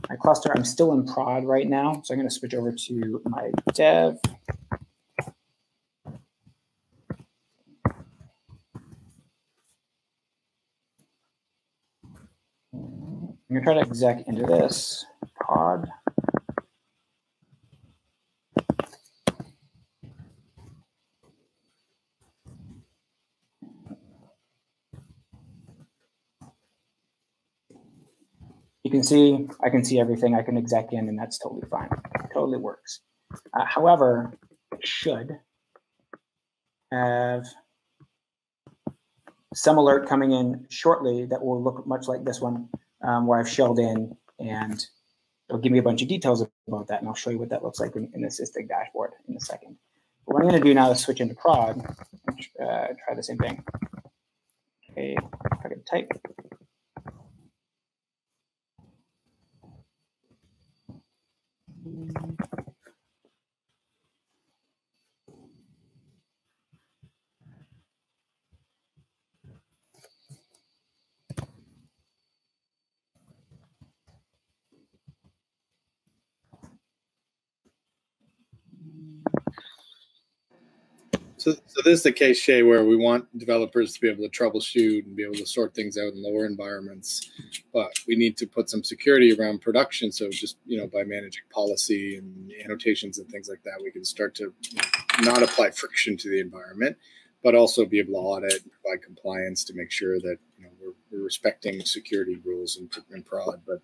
my cluster. I'm still in prod right now. So I'm going to switch over to my dev. I'm gonna try to exec into this pod. You can see, I can see everything I can exec in and that's totally fine. totally works. Uh, however, it should have some alert coming in shortly that will look much like this one um, where I've shelled in and it'll give me a bunch of details about that. And I'll show you what that looks like in, in the Sysdig dashboard in a second. But what I'm going to do now is switch into prod and uh, try the same thing. Okay, if I can type. Mm -hmm. So, so this is the case, Shea, where we want developers to be able to troubleshoot and be able to sort things out in lower environments, but we need to put some security around production. So just you know, by managing policy and annotations and things like that, we can start to not apply friction to the environment, but also be able to audit and provide compliance to make sure that you know we're, we're respecting security rules and, and prod, but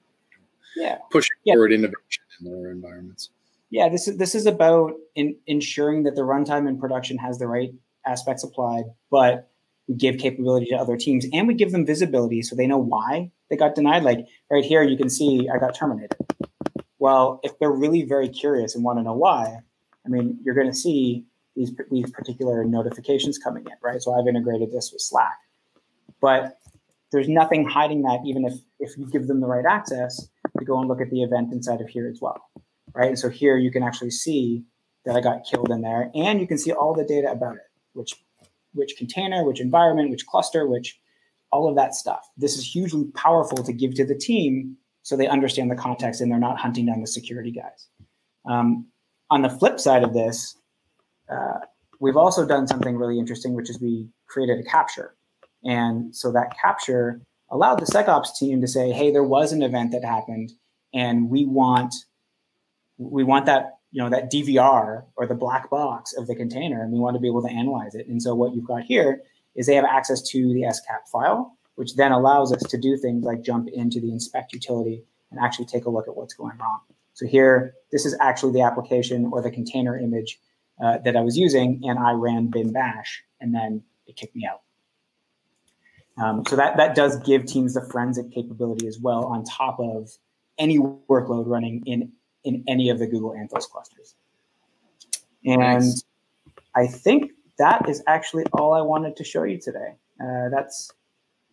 yeah, pushing yeah. forward innovation in lower environments. Yeah, this is this is about in, ensuring that the runtime in production has the right aspects applied, but we give capability to other teams and we give them visibility so they know why they got denied. Like right here, you can see I got terminated. Well, if they're really very curious and want to know why, I mean, you're going to see these these particular notifications coming in, right? So I've integrated this with Slack, but there's nothing hiding that even if if you give them the right access to go and look at the event inside of here as well right? And so here you can actually see that I got killed in there, and you can see all the data about it, which which container, which environment, which cluster, which all of that stuff. This is hugely powerful to give to the team so they understand the context and they're not hunting down the security guys. Um, on the flip side of this, uh, we've also done something really interesting, which is we created a capture. And so that capture allowed the SecOps team to say, hey, there was an event that happened, and we want we want that you know that DVR or the black box of the container, and we want to be able to analyze it. And so what you've got here is they have access to the SCAP file, which then allows us to do things like jump into the inspect utility and actually take a look at what's going wrong. So here, this is actually the application or the container image uh, that I was using, and I ran bin bash, and then it kicked me out. Um, so that that does give teams the forensic capability as well on top of any workload running in in any of the Google Anthos clusters. And nice. I think that is actually all I wanted to show you today. Uh, that's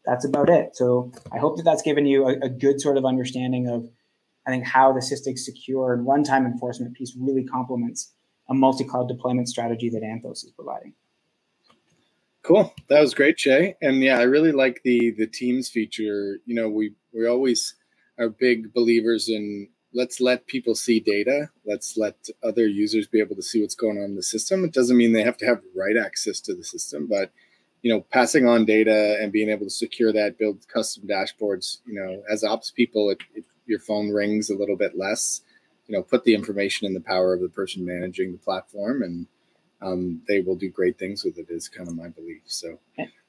that's about it. So I hope that that's given you a, a, good sort of understanding of, I think, how the Sysdig secure and runtime enforcement piece really complements a multi-cloud deployment strategy that Anthos is providing. Cool. That was great, Shea. And yeah, I really like the the Teams feature. You know, we we always are big believers in let's let people see data. Let's let other users be able to see what's going on in the system. It doesn't mean they have to have right access to the system, but you know, passing on data and being able to secure that, build custom dashboards. You know, as ops people, it, it, your phone rings a little bit less. You know, put the information in the power of the person managing the platform, and um, they will do great things with it. Is kind of my belief. So,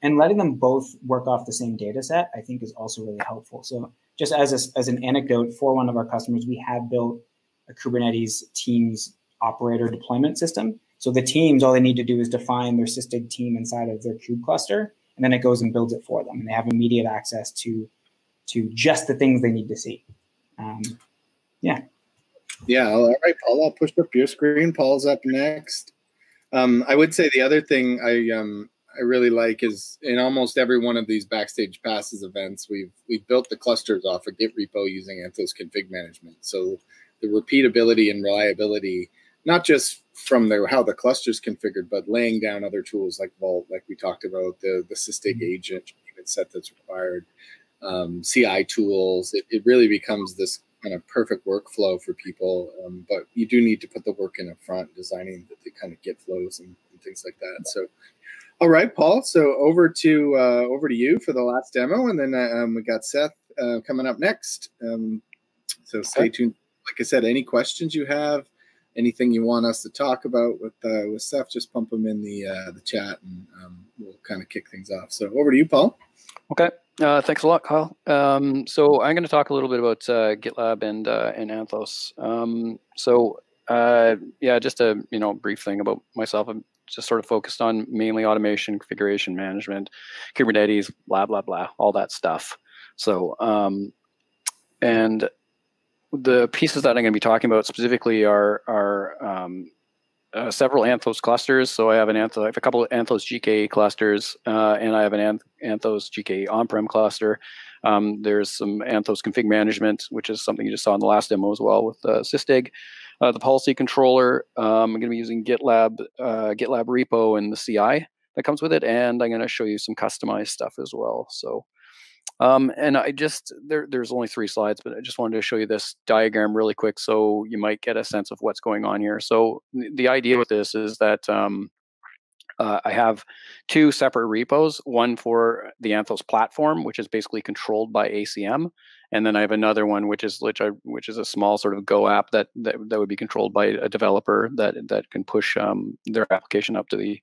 and letting them both work off the same data set, I think, is also really helpful. So just as a, as an anecdote for one of our customers, we have built a Kubernetes Teams operator deployment system. So the teams, all they need to do is define their Sysdig team inside of their kube cluster, and then it goes and builds it for them, and they have immediate access to to just the things they need to see. Um, yeah. Yeah. All right, Paul. I'll push up your screen. Paul's up next. Um, I would say the other thing I um, I really like is in almost every one of these backstage passes events, we've we've built the clusters off a Git repo using Anthos config management. So the repeatability and reliability, not just from the how the cluster's configured, but laying down other tools like Vault, like we talked about, the the Sysdig mm-hmm. agent set that's required, um, CI tools. It, it really becomes this kind of perfect workflow for people. Um, but you do need to put the work in up front, designing the, the kind of Git flows and, and things like that. So all right, Paul. So over to uh, over to you for the last demo, and then uh, um, we got Seth uh, coming up next. Um, so stay okay. tuned. Like I said, any questions you have, anything you want us to talk about with uh, with Seth, just pump them in the uh, the chat, and um, we'll kind of kick things off. So over to you, Paul. Okay. Uh, thanks a lot, Kyle. Um, so I'm going to talk a little bit about uh, GitLab and uh, and Anthos. Um, so uh, yeah, just a you know brief thing about myself. I'm just sort of focused on mainly automation, configuration management, Kubernetes, blah blah blah, all that stuff. So, um, and the pieces that I'm going to be talking about specifically are are um, uh, several Anthos clusters. So I have an Anthos, I have a couple of Anthos GKE clusters, uh, and I have an Anthos GKE on-prem cluster. Um, there's some Anthos config management, which is something you just saw in the last demo as well with uh, Sysdig. Uh, the policy controller, um, I'm going to be using GitLab, uh, GitLab repo and the CI that comes with it, and I'm going to show you some Kustomize stuff as well. So, um, and I just there, there's only three slides, but I just wanted to show you this diagram really quick, so you might get a sense of what's going on here. So the idea with this is that um, uh, I have two separate repos, one for the Anthos platform, which is basically controlled by ACM, and then I have another one which is which I which is a small sort of Go app that that, that would be controlled by a developer that that can push um, their application up to the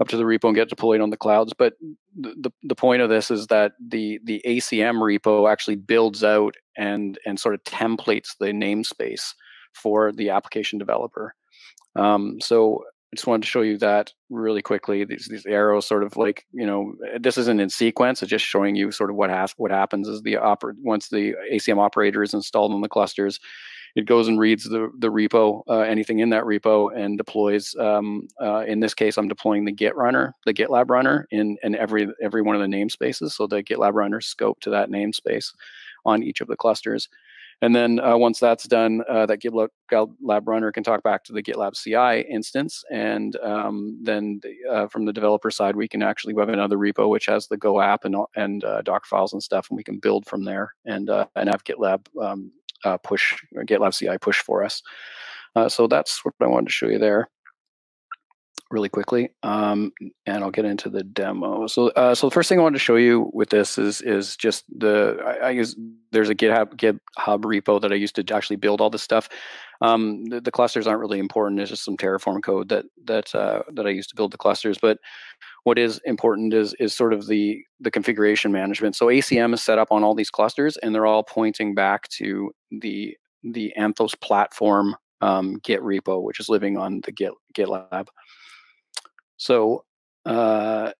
up to the repo and get deployed on the clouds. But the, the, the point of this is that the the ACM repo actually builds out and and sort of templates the namespace for the application developer. Um, so I just wanted to show you that really quickly. These these arrows sort of like you know this isn't in sequence. It's just showing you sort of what has what happens is the oper- once the ACM operator is installed on the clusters, it goes and reads the the repo, uh, anything in that repo, and deploys. Um, uh, in this case, I'm deploying the Git runner, the GitLab runner, in in every every one of the namespaces. So the GitLab runner scope to that namespace on each of the clusters. And then uh, once that's done, uh, that GitLab Lab runner can talk back to the GitLab CI instance. And um, then the, uh, from the developer side, we can actually we have another repo which has the Go app and and uh, Docker files and stuff, and we can build from there and uh, and have GitLab um, push GitLab CI push for us. so that's what I wanted to show you there really quickly, um, and I'll get into the demo. So, uh, so the first thing I wanted to show you with this is is just the I, I use there's a GitHub GitHub repo that I used to actually build all this stuff. Um, the, the, clusters aren't really important. It's just some Terraform code that that uh, that I used to build the clusters. But what is important is is sort of the the configuration management. So ACM is set up on all these clusters, and they're all pointing back to the the Anthos platform um, Git repo, which is living on the Git GitLab. So uh,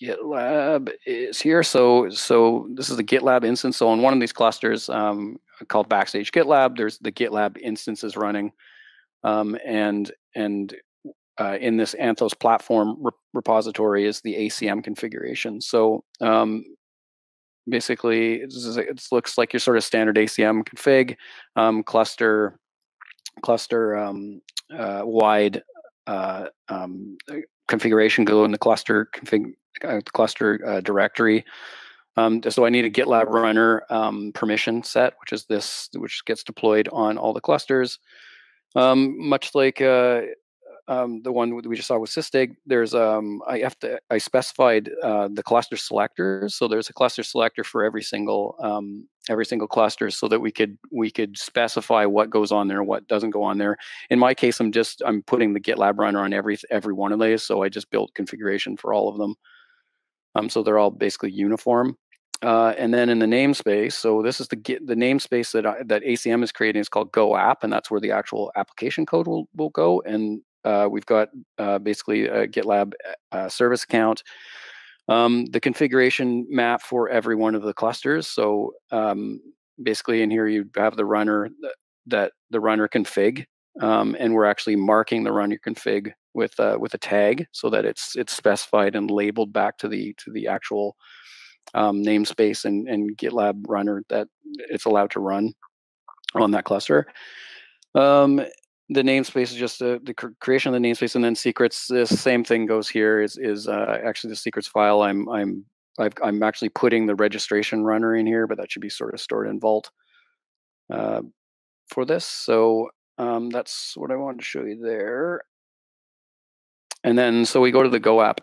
GitLab is here. So so this is the GitLab instance. So on one of these clusters um, called Backstage GitLab, there's the GitLab instances running, um, and and uh, in this Anthos platform re- repository is the ACM configuration. So um, basically, it looks like your sort of standard ACM config um, cluster cluster um, uh, wide uh, um, uh, configuration go in the cluster config uh, cluster uh, directory. Um, so I need a GitLab runner um, permission set, which is this, which gets deployed on all the clusters. Um, much like uh, um, the one we just saw with Sysdig, there's um, I have to I specified uh, the cluster selectors. So there's a cluster selector for every single um, every single cluster, so that we could we could specify what goes on there what doesn't go on there. In my case, I'm just I'm putting the GitLab runner on every every one of these. So I just built configuration for all of them. Um, so they're all basically uniform. Uh, and then in the namespace, so this is the the namespace that I, that ACM is creating is called Go App, and that's where the actual application code will will go. And uh, we've got uh, basically a GitLab uh, service account. Um, the configuration map for every one of the clusters. So um, basically, in here you have the runner that, that the runner config, um, and we're actually marking the runner config with uh, with a tag so that it's it's specified and labeled back to the to the actual um, namespace and, and GitLab runner that it's allowed to run on that cluster. Um, the namespace is just the, creation of the namespace and then secrets the same thing goes here is is uh, actually the secrets file. I'm i'm i am actually putting the registration runner in here but that should be sort of stored in vault uh, for this. So um, that's what i wanted to show you there. And then so we go to the go app.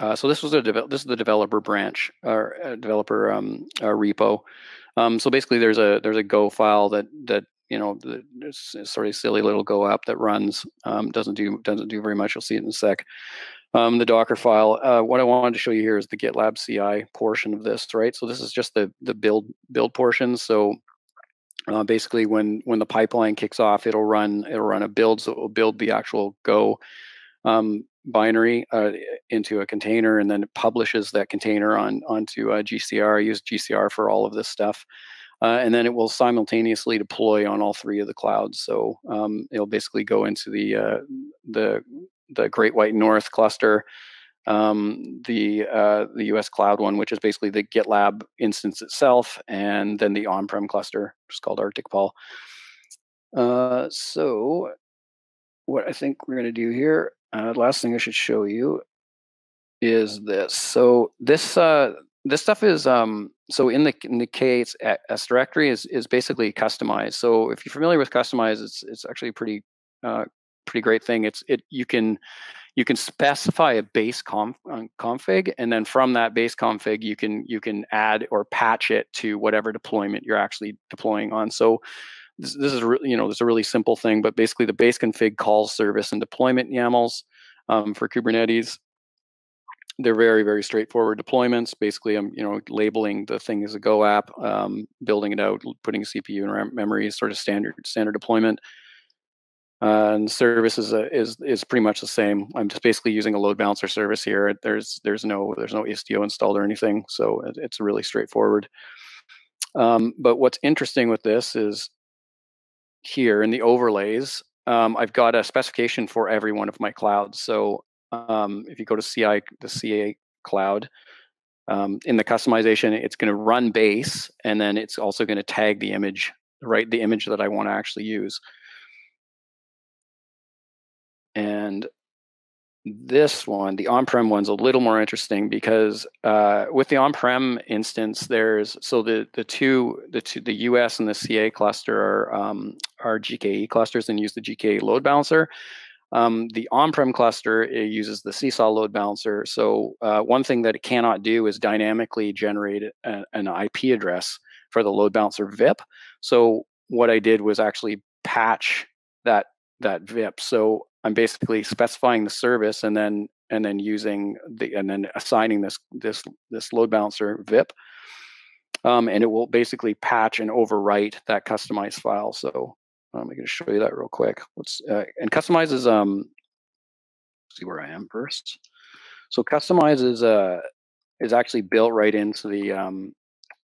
Uh, so this was a this is the developer branch or developer um, repo. Um, so basically there's a there's a go file that that you know, it's sort of silly little Go app that runs. Um, doesn't do doesn't do very much. You'll see it in a sec. Um, the Docker file. Uh, what I wanted to show you here is the GitLab CI portion of this, right? So this is just the the build build portion. So uh, basically, when when the pipeline kicks off, it'll run it'll run a build. So it will build the actual Go um, binary uh, into a container, and then it publishes that container on onto uh, GCR. I use GCR for all of this stuff. Uh, and then it will simultaneously deploy on all three of the clouds. So um, it'll basically go into the uh, the the Great White North cluster, um, the uh, the U.S. cloud one, which is basically the GitLab instance itself, and then the on-prem cluster, which is called Arctiq Paul. Uh, so what I think we're going to do here, uh, last thing I should show you is this. So this uh, this stuff is um, so in the in the K8s directory is is basically Kustomize. So if you're familiar with Kustomize, it's it's actually pretty uh, pretty great thing. It's it you can you can specify a base conf, uh, config, and then from that base config, you can you can add or patch it to whatever deployment you're actually deploying on. So this, this is you know this is a really simple thing, but basically the base config calls service and deployment YAMLs um, for Kubernetes. They're very very straightforward deployments. Basically, I'm you know labeling the thing as a Go app, um, building it out, putting CPU and memory, sort of standard standard deployment. Uh, and service is, a, is is pretty much the same. I'm just basically using a load balancer service here. There's there's no there's no Istio installed or anything, so it, it's really straightforward. Um, but what's interesting with this is here in the overlays, um, I've got a specification for every one of my clouds. So um, if you go to CI the CA cloud, um, in the kustomization, it's going to run base, and then it's also going to tag the image, right? The image that I want to actually use. And this one, the on-prem one's a little more interesting because uh, with the on-prem instance, there's so the the two the two the US and the CA cluster are um, are GKE clusters and use the GKE load balancer. Um, the on-prem cluster uses the Seesaw load balancer. So uh, one thing that it cannot do is dynamically generate a, an IP address for the load balancer VIP. So what I did was actually patch that that VIP. So I'm basically specifying the service and then and then using the and then assigning this this this load balancer VIP. Um, and it will basically patch and overwrite that customized file. So I'm going to show you that real quick. Let's uh, and Kustomize is um see where I am first. So Kustomize is uh is actually built right into the um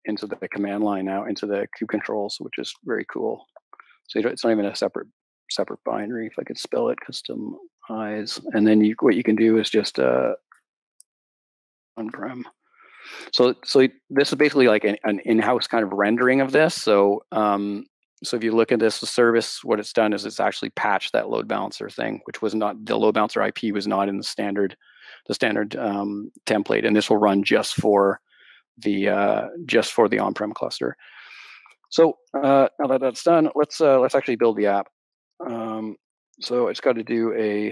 into the command line now into the kube controls, which is very cool. So it's not even a separate separate binary, if I could spell it, custom eyes. And then you, what you can do is just uh, on-prem. So, so this is basically like an, an in-house kind of rendering of this. So, um, so if you look at this the service, what it's done is it's actually patched that load balancer thing, which was not the load balancer IP was not in the standard, the standard um, template, and this will run just for the uh, just for the on-prem cluster. So uh, now that that's done, let's uh, let's actually build the app. Um, so it's got to do a, you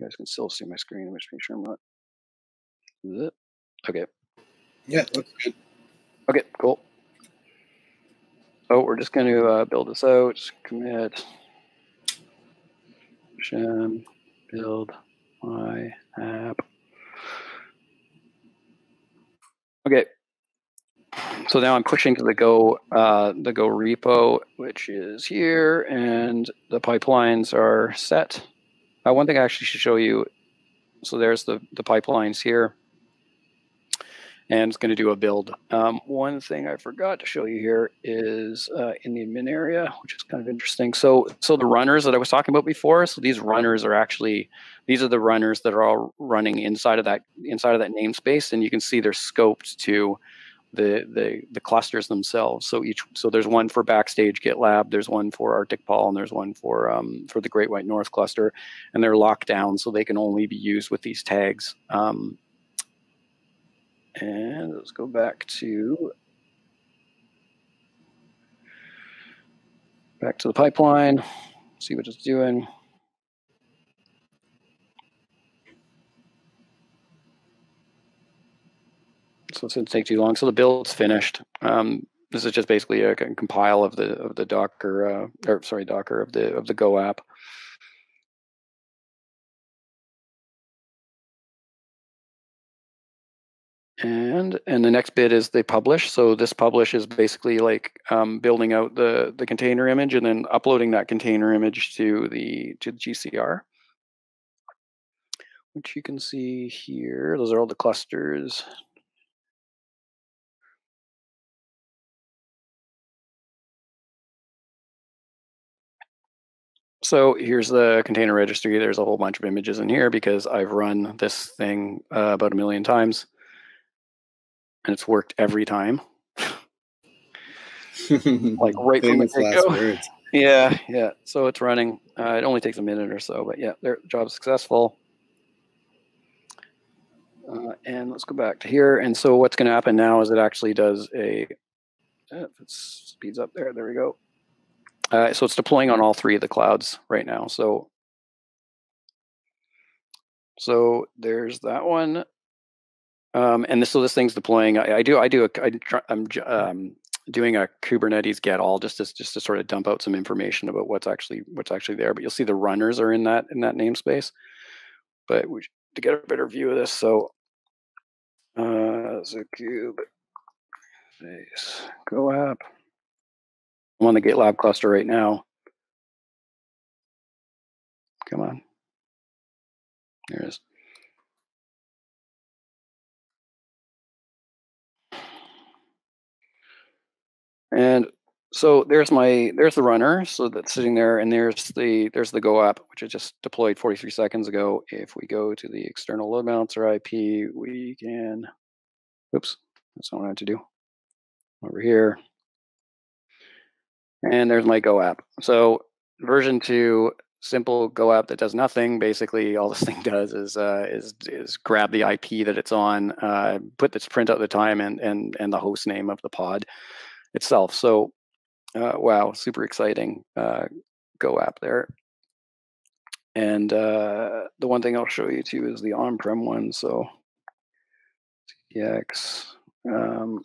guys can still see my screen. Let me just make sure I'm not. Okay. Yeah, looks good. Okay, cool. So we're just going to uh, build this out. Commit. Shim build my app. Okay, so now I'm pushing to the Go uh, the Go repo, which is here, and the pipelines are set. Uh, one thing I actually should show you. So there's the the pipelines here, and it's going to do a build. Um, one thing I forgot to show you here is uh, in the admin area, which is kind of interesting. So so the runners that I was talking about before. So these runners are actually these are the runners that are all running inside of that inside of that namespace, and you can see they're scoped to the the the clusters themselves. So each so there's one for Backstage GitLab, there's one for Arctiq Paul, and there's one for um, for the Great White North cluster, and they're locked down, so they can only be used with these tags. Um, and let's go back to back to the pipeline, see what it's doing. so it's going to take too long. So the build's finished. Um, this is just basically a, compile of the of the Docker, uh, or sorry, Docker of the of the Go app. And and the next bit is they publish. So this publish is basically like um, building out the the container image and then uploading that container image to the to the GCR, which you can see here. Those are all the clusters. So here's the container registry. There's a whole bunch of images in here because I've run this thing uh, about a million times and it's worked every time. like right from the get-go. Yeah, yeah. So it's running. Uh, it only takes a minute or so, but yeah, their job successful. Uh, and let's go back to here. And so what's going to happen now is it actually does a, uh, if it speeds up there, there we go. Uh, so it's deploying on all three of the clouds right now. So So there's that one. Um, and this, so this thing's deploying. I, I do, I do, I'm um, doing a Kubernetes get all just to just to sort of dump out some information about what's actually what's actually there. But you'll see the runners are in that in that namespace. But we, to get a better view of this, so uh, the cube space go app. I'm on the GitLab cluster right now. Come on. There it is. And so there's my there's the runner, so that's sitting there, and there's the there's the Go app, which I just deployed 43 seconds ago. If we go to the external load balancer IP, we can. Oops, that's not what I had to do. Over here, and there's my Go app. So version two, simple Go app that does nothing. Basically, all this thing does is uh, is is grab the IP that it's on, uh, put this print out the time and and and the host name of the pod itself. So, uh, wow, super exciting uh, Go app there. And uh, the one thing I'll show you too is the on-prem one. So, TX. Um,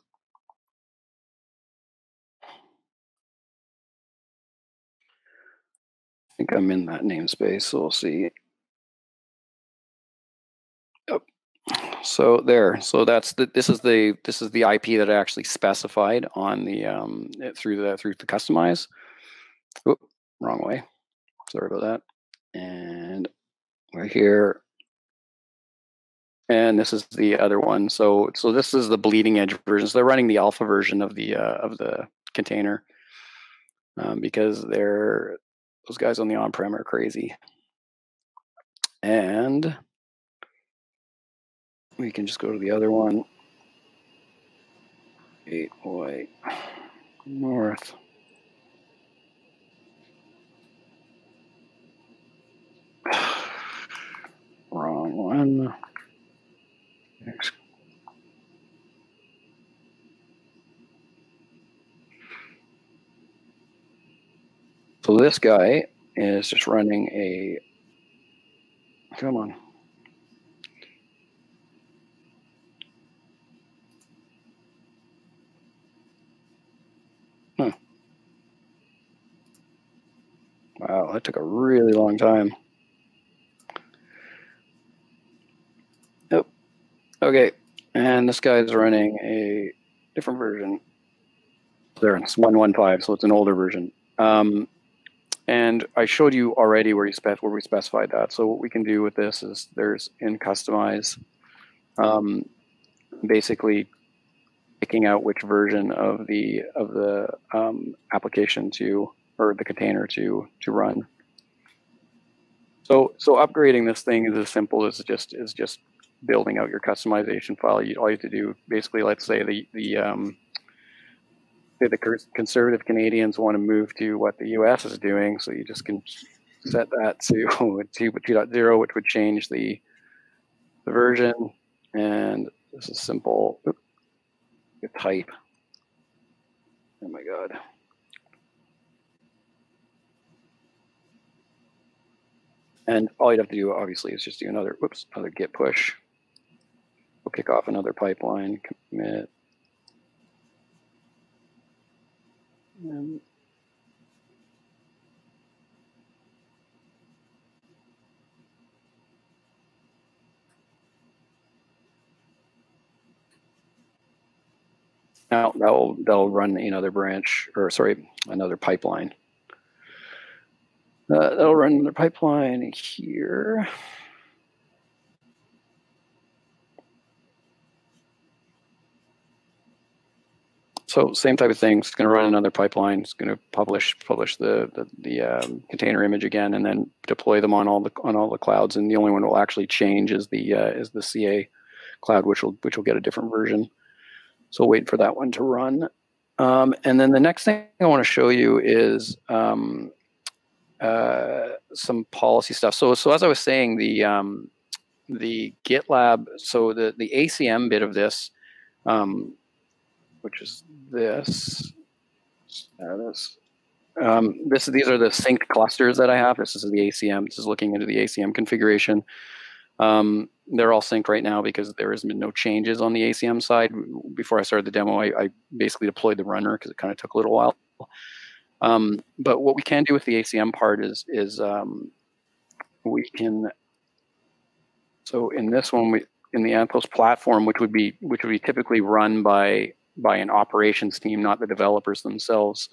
I think I'm in that namespace, so we'll see. So there, so that's the this is the this is the IP that I actually specified on the um through the through the Kustomize. Oop, wrong way. Sorry about that. And we're here. And this is the other one. So so this is the bleeding edge version. So they're running the alpha version of the uh, of the container um, because they're those guys on the on-prem are crazy. And we can just go to the other one. 8 white north. Wrong one. Next. So this guy is just running a, come on, Wow, that took a really long time. Yep. Okay, and this guy is running a different version. There, it's 115, so it's an older version. Um, and I showed you already where you spec where we specified that. So what we can do with this is there's in Kustomize, um, basically picking out which version of the of the um, application to or the container to to run. So so upgrading this thing is as simple as just is just building out your kustomization file. You all you have to do basically, let's say the the um, say the conservative Canadians want to move to what the U.S. is doing, so you just can set that to 2.0, which would change the the version. And this is simple. Oop, type. Oh my god. And all you'd have to do, obviously, is just do another, whoops, another git push. We'll kick off another pipeline, commit. And now that will that'll run another branch or sorry another pipeline uh, that'll run the pipeline here. So same type of thing. It's going to run another pipeline. It's going to publish publish the the, the um, container image again, and then deploy them on all the on all the clouds. And the only one will actually change is the uh, is the CA cloud, which will which will get a different version. So wait for that one to run. Um, and then the next thing I want to show you is um, uh, some policy stuff. So, so as I was saying, the um, the GitLab, so the the ACM bit of this, um, which is this, uh, this, um, this these are the synced clusters that I have. This is the ACM. This is looking into the ACM configuration. Um, they're all synced right now because there has been no changes on the ACM side. Before I started the demo, I, I basically deployed the runner because it kind of took a little while. Um, but what we can do with the ACM part is is um, we can. So in this one, we in the Anthos platform, which would be which would be typically run by by an operations team, not the developers themselves.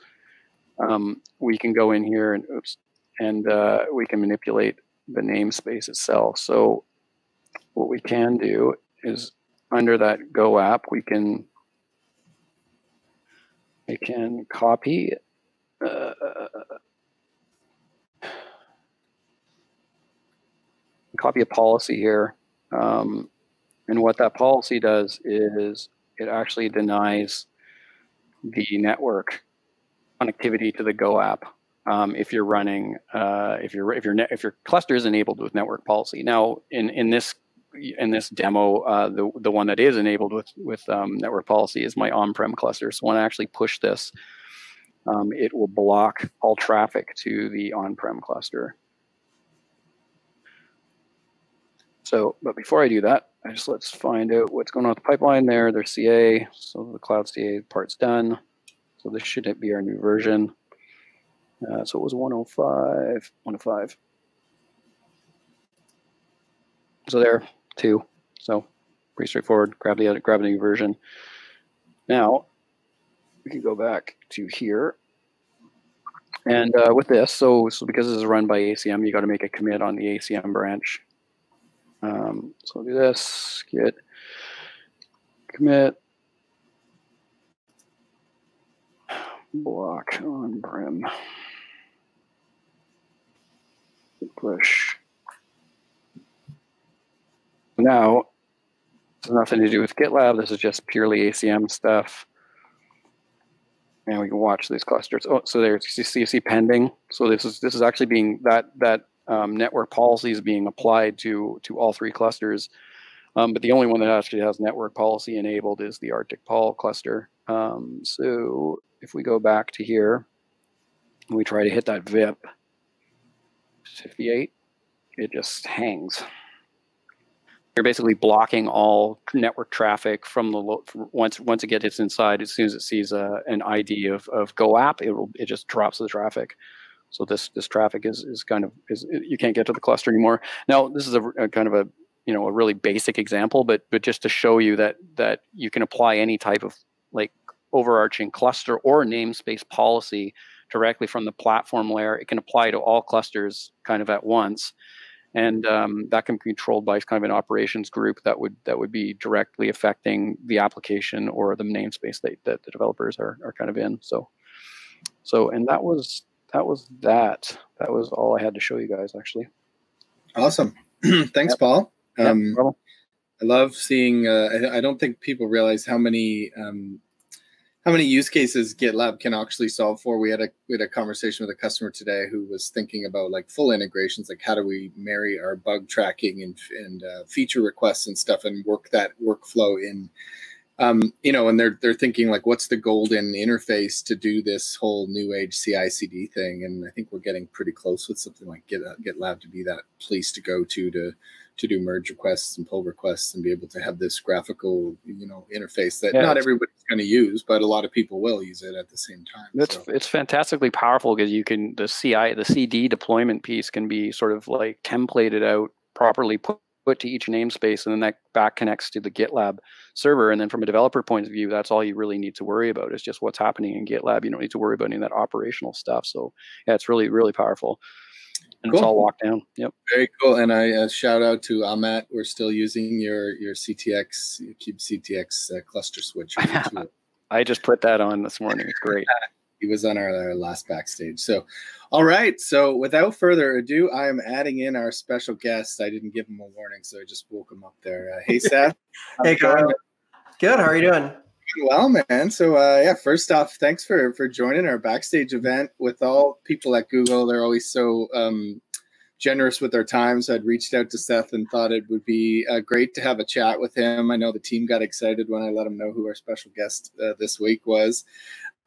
Um, we can go in here and oops, and uh, we can manipulate the namespace itself. So what we can do is under that Go app, we can we can copy uh, copy a policy here. Um, and what that policy does is it actually denies the network connectivity to the Go app um, if you're running uh, if your if your if your cluster is enabled with network policy. Now, in in this in this demo, uh, the the one that is enabled with with um, network policy is my on-prem cluster. So when I actually push this, um, it will block all traffic to the on-prem cluster. So, but before I do that, I just let's find out what's going on with the pipeline there. There's CA, so the cloud CA part's done. So this shouldn't be our new version. Uh, so it was 105, 105. So there, two. So pretty straightforward. Grab the grab a new version. Now we can go back to here. And uh, with this, so so because this is run by ACM, you got to make a commit on the ACM branch. Um, so I'll do this, git commit block on prem push. Now, nothing to do with GitLab. This is just purely ACM stuff. And we can watch these clusters. Oh, so there's you see, you see pending. So this is this is actually being that that um, network policy is being applied to to all three clusters. Um, but the only one that actually has network policy enabled is the Arctiq Paul cluster. Um, so if we go back to here, we try to hit that VIP 58, it just hangs. You're basically blocking all network traffic from the once once it gets inside. As soon as it sees a, uh, an ID of, of Go app, it will it just drops the traffic. So this this traffic is is kind of is you can't get to the cluster anymore. Now this is a, a kind of a you know a really basic example, but but just to show you that that you can apply any type of like overarching cluster or namespace policy directly from the platform layer. It can apply to all clusters kind of at once. And um, that can be controlled by kind of an operations group that would that would be directly affecting the application or the namespace that, that the developers are, are kind of in. So so and that was that was that. That was all I had to show you guys actually. Awesome. Thanks, yep. Paul. Um, yep, I love seeing. Uh, I, I, don't think people realize how many um, how many use cases GitLab can actually solve for. We had a we had a conversation with a customer today who was thinking about like full integrations, like how do we marry our bug tracking and and uh, feature requests and stuff, and work that workflow in. Um, you know, and they're they're thinking like, what's the golden interface to do this whole new age CI/CD thing? And I think we're getting pretty close with something like Git, GitLab to be that place to go to to to do merge requests and pull requests and be able to have this graphical, you know, interface that yeah, not everybody's going to use, but a lot of people will use it at the same time. It's so. it's fantastically powerful because you can the CI the CD deployment piece can be sort of like templated out properly put put to each namespace and then that back connects to the GitLab server. And then from a developer point of view, that's all you really need to worry about is just what's happening in GitLab. You don't need to worry about any of that operational stuff. So yeah, it's really, really powerful and cool. it's all locked down. Yep. Very cool. And I uh, shout out to Ahmet. We're still using your your CTX kubectx uh, cluster switch. I just put that on this morning. It's great. he was on our, our, last backstage. So, all right. So, without further ado, I am adding in our special guest. I didn't give him a warning, so I just woke him up there. Uh, hey, Seth. hey, Kyle. Good. How are you doing? Well, man. So uh, yeah, first off, thanks for for joining our backstage event with all people at Google. They're always so um, generous with their time. So I'd reached out to Seth and thought it would be uh, great to have a chat with him. I know the team got excited when I let them know who our special guest uh, this week was.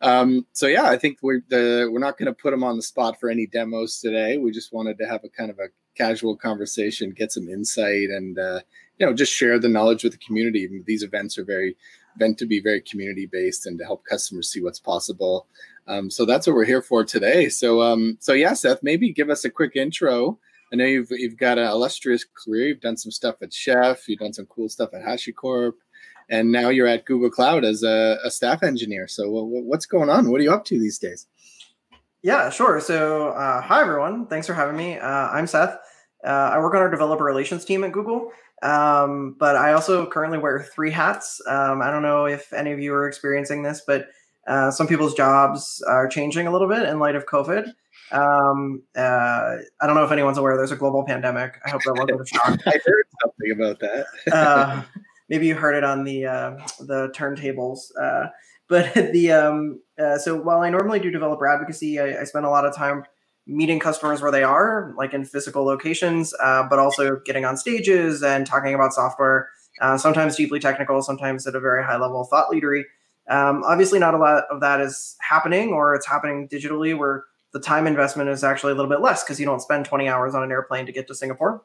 Um, so yeah, I think we're the, we're not going to put him on the spot for any demos today. We just wanted to have a kind of a casual conversation, get some insight, and uh, you know just share the knowledge with the community. These events are very meant to be very community based and to help customers see what's possible. Um, so that's what we're here for today. So um, so yeah, Seth, maybe give us a quick intro. I know you've you've got an illustrious career. You've done some stuff at Chef. You've done some cool stuff at HashiCorp, and now you're at Google Cloud as a, a staff engineer. So what's going on? What are you up to these days? Yeah, sure. So uh, hi everyone. Thanks for having me. Uh, I'm Seth. Uh, I work on our developer relations team at Google. Um, but I also currently wear three hats. Um, I don't know if any of you are experiencing this, but uh, some people's jobs are changing a little bit in light of COVID. Um, uh, I don't know if anyone's aware there's a global pandemic. I hope that wasn't a shock. I heard something about that. uh, maybe you heard it on the uh, the turntables. Uh, but the um, uh, so while I normally do developer advocacy, I, I spend a lot of time meeting customers where they are, like in physical locations, uh, but also getting on stages and talking about software, uh, sometimes deeply technical, sometimes at a very high level thought leadery. Um, obviously, not a lot of that is happening, or it's happening digitally, where the time investment is actually a little bit less because you don't spend 20 hours on an airplane to get to Singapore.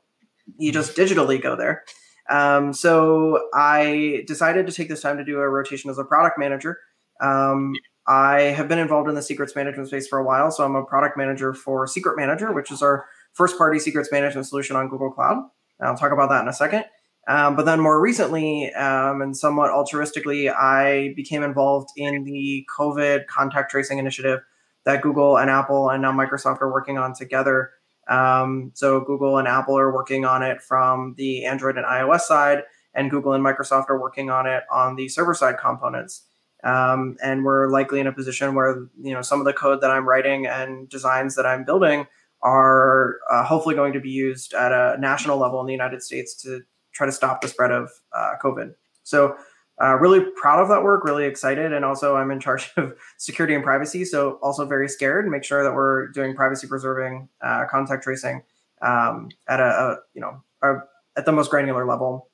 You just digitally go there. Um, so I decided to take this time to do a rotation as a product manager. Um, I have been involved in the secrets management space for a while. So I'm a product manager for Secret Manager, which is our first party secrets management solution on Google Cloud. I'll talk about that in a second. Um, but then more recently, um, and somewhat altruistically, I became involved in the COVID contact tracing initiative that Google and Apple and now Microsoft are working on together. Um, so Google and Apple are working on it from the Android and iOS side, and Google and Microsoft are working on it on the server side components. Um, and we're likely in a position where you know some of the code that I'm writing and designs that I'm building are uh, hopefully going to be used at a national level in the United States to try to stop the spread of uh, COVID. So, uh, really proud of that work, really excited, and also I'm in charge of security and privacy. So, also very scared. Make sure that we're doing privacy preserving uh, contact tracing um, at a, a, you know a, at the most granular level.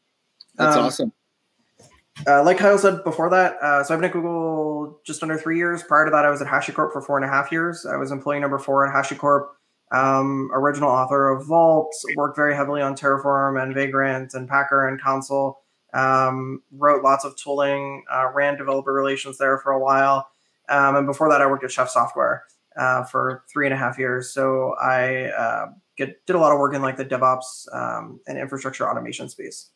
That's um, awesome. Uh, like Kyle said before that, uh, so I've been at Google just under three years. Prior to that, I was at HashiCorp for four and a half years. I was employee number four at HashiCorp, um, original author of Vault, worked very heavily on Terraform and Vagrant and Packer and Consul. Um, wrote lots of tooling, uh, ran developer relations there for a while. Um, and before that, I worked at Chef Software uh, for three and a half years. So I uh, get, did a lot of work in like the DevOps um, and infrastructure automation space.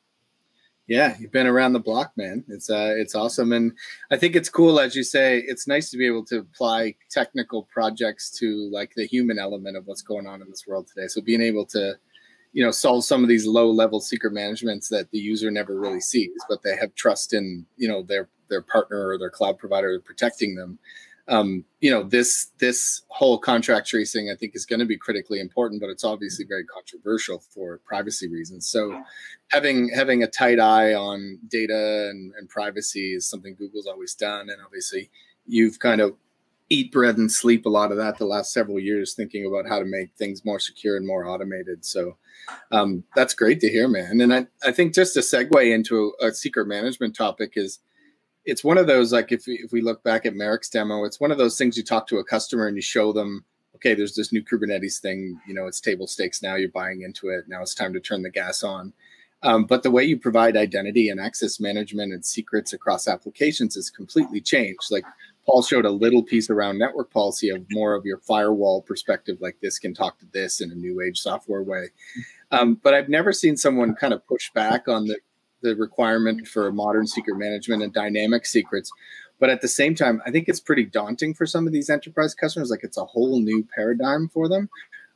Yeah, you've been around the block, man. It's uh, it's awesome, and I think it's cool, as you say. It's nice to be able to apply technical projects to like the human element of what's going on in this world today. So being able to, you know, solve some of these low level secret managements that the user never really sees, but they have trust in, you know, their their partner or their cloud provider protecting them um, you know this this whole contract tracing i think is going to be critically important but it's obviously very controversial for privacy reasons. So having having a tight eye on data and, and privacy is something google's always done and obviously you've kind of eat bread and sleep a lot of that the last several years thinking about how to make things more secure and more automated. So um, that's great to hear man. And I, I think just a segue into a, a secret management topic is it's one of those like if we, if we look back at Marek's demo, it's one of those things you talk to a customer and you show them, okay, there's this new Kubernetes thing, you know, it's table stakes now. You're buying into it. Now it's time to turn the gas on. Um, but the way you provide identity and access management and secrets across applications is completely changed. Like Paul showed a little piece around network policy of more of your firewall perspective, like this can talk to this in a new age software way. Um, but I've never seen someone kind of push back on the the requirement for modern secret management and dynamic secrets. But at the same time, I think it's pretty daunting for some of these enterprise customers. Like it's a whole new paradigm for them.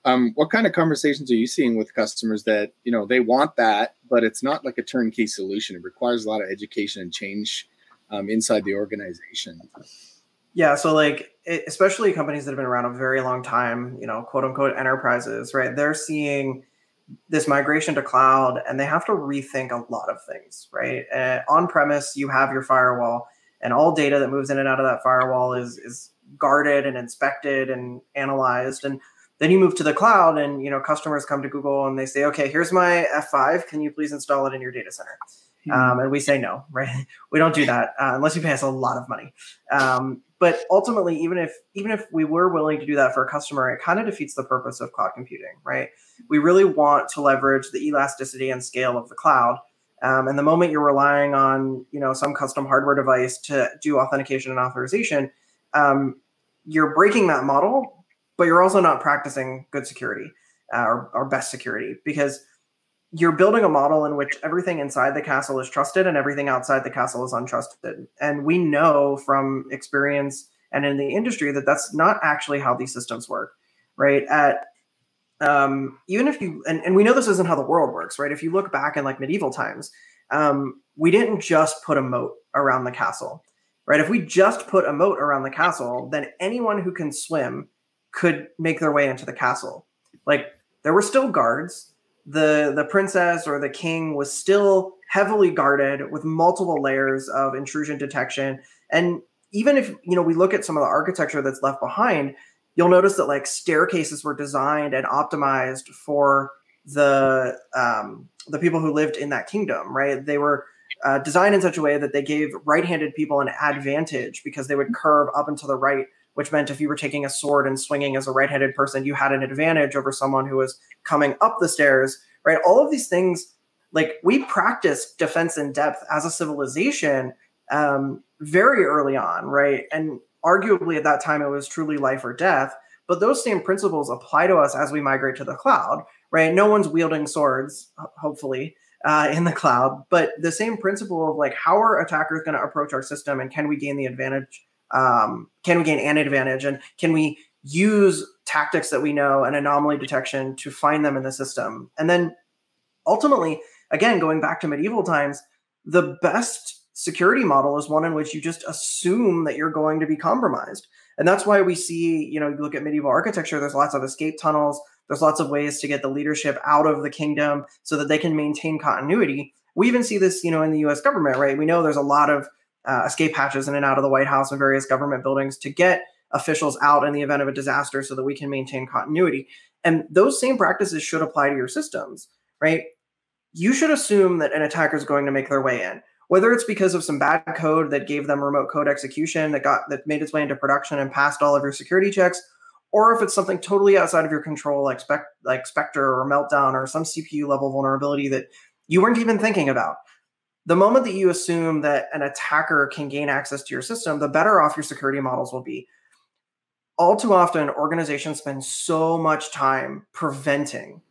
Um, what kind of conversations are you seeing with customers that you know they want that, but it's not like a turnkey solution? It requires a lot of education and change um, inside the organization. Yeah, so like especially companies that have been around a very long time, you know, quote unquote enterprises, right? They're seeing this migration to cloud and they have to rethink a lot of things, right? Uh, on premise, you have your firewall, and all data that moves in and out of that firewall is is guarded and inspected and analyzed. And then you move to the cloud, and you know customers come to Google and they say, "Okay, here's my F5. Can you please install it in your data center?" Mm-hmm. Um, and we say no, right? We don't do that uh, unless you pay us a lot of money. Um, but ultimately, even if even if we were willing to do that for a customer, it kind of defeats the purpose of cloud computing, right? We really want to leverage the elasticity and scale of the cloud. Um, and the moment you're relying on, you know, some custom hardware device to do authentication and authorization, um, you're breaking that model, but you're also not practicing good security uh, or, or best security because you're building a model in which everything inside the castle is trusted and everything outside the castle is untrusted. And we know from experience and in the industry that that's not actually how these systems work, right? At um, even if you and, and we know this isn't how the world works, right? If you look back in like medieval times, um, we didn't just put a moat around the castle, right? If we just put a moat around the castle, then anyone who can swim could make their way into the castle. Like there were still guards the the princess or the king was still heavily guarded with multiple layers of intrusion detection and even if you know we look at some of the architecture that's left behind you'll notice that like staircases were designed and optimized for the um, the people who lived in that kingdom right they were uh, designed in such a way that they gave right-handed people an advantage because they would curve up and to the right which meant if you were taking a sword and swinging as a right-handed person, you had an advantage over someone who was coming up the stairs, right? All of these things, like we practiced defense in depth as a civilization um, very early on, right? And arguably at that time, it was truly life or death. But those same principles apply to us as we migrate to the cloud, right? No one's wielding swords, hopefully, uh, in the cloud. But the same principle of like, how are attackers going to approach our system and can we gain the advantage um, can we gain an advantage and can we use tactics that we know and anomaly detection to find them in the system and then ultimately again going back to medieval times the best security model is one in which you just assume that you're going to be compromised and that's why we see you know you look at medieval architecture there's lots of escape tunnels there's lots of ways to get the leadership out of the kingdom so that they can maintain continuity we even see this you know in the us government right we know there's a lot of uh, escape hatches in and out of the White House and various government buildings to get officials out in the event of a disaster so that we can maintain continuity. And those same practices should apply to your systems, right? You should assume that an attacker is going to make their way in, whether it's because of some bad code that gave them remote code execution that got that made its way into production and passed all of your security checks, or if it's something totally outside of your control, like spec, like Spectre or Meltdown or some CPU level vulnerability that you weren't even thinking about the moment that you assume that an attacker can gain access to your system, the better off your security models will be. All too often, organizations spend so much time preventing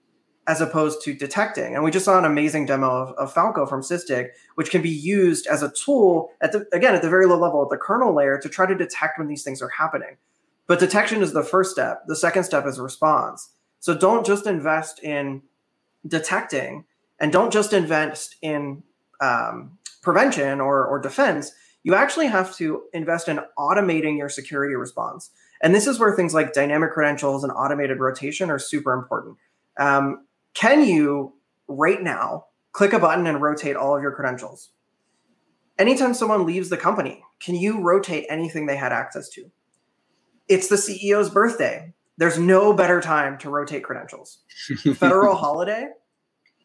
as opposed to detecting. And we just saw an amazing demo of, of Falco from Sysdig, which can be used as a tool at the again at the very low level at the kernel layer to try to detect when these things are happening. But detection is the first step. The second step is response. So don't just invest in detecting and don't just invest in um, prevention or, or defense, you actually have to invest in automating your security response. And this is where things like dynamic credentials and automated rotation are super important. Um, can you right now click a button and rotate all of your credentials? Anytime someone leaves the company, can you rotate anything they had access to? It's the CEO's birthday. There's no better time to rotate credentials. Federal holiday,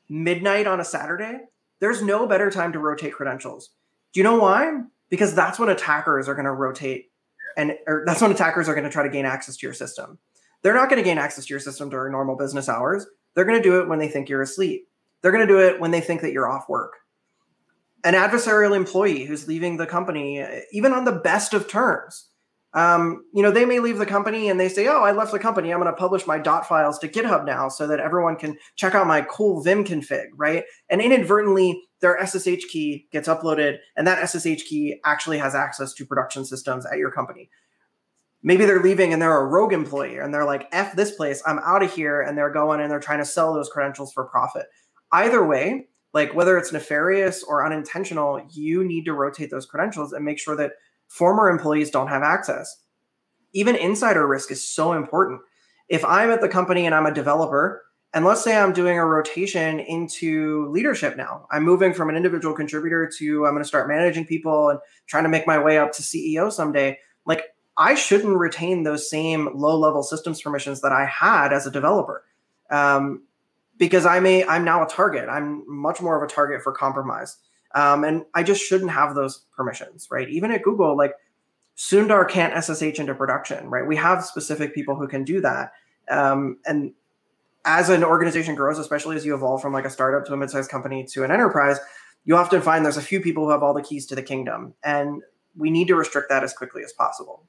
midnight on a Saturday, there's no better time to rotate credentials. Do you know why? Because that's when attackers are going to rotate and that's when attackers are going to try to gain access to your system. They're not going to gain access to your system during normal business hours. They're going to do it when they think you're asleep. They're going to do it when they think that you're off work. An adversarial employee who's leaving the company, even on the best of terms, um, you know, they may leave the company and they say, "Oh, I left the company. I'm going to publish my dot files to GitHub now, so that everyone can check out my cool Vim config." Right? And inadvertently, their SSH key gets uploaded, and that SSH key actually has access to production systems at your company. Maybe they're leaving and they're a rogue employee, and they're like, "F this place. I'm out of here," and they're going and they're trying to sell those credentials for profit. Either way, like whether it's nefarious or unintentional, you need to rotate those credentials and make sure that former employees don't have access. Even insider risk is so important. If I'm at the company and I'm a developer, and let's say I'm doing a rotation into leadership now, I'm moving from an individual contributor to I'm going to start managing people and trying to make my way up to CEO someday. I shouldn't retain those same low level systems permissions that I had as a developer. Um, because I may, I'm now a target. I'm much more of a target for compromise. Um, and I just shouldn't have those permissions, right? Even at Google, like Sundar can't SSH into production, right? We have specific people who can do that. Um, and as an organization grows, especially as you evolve from like a startup to a mid-sized company to an enterprise, you often find there's a few people who have all the keys to the kingdom, and we need to restrict that as quickly as possible.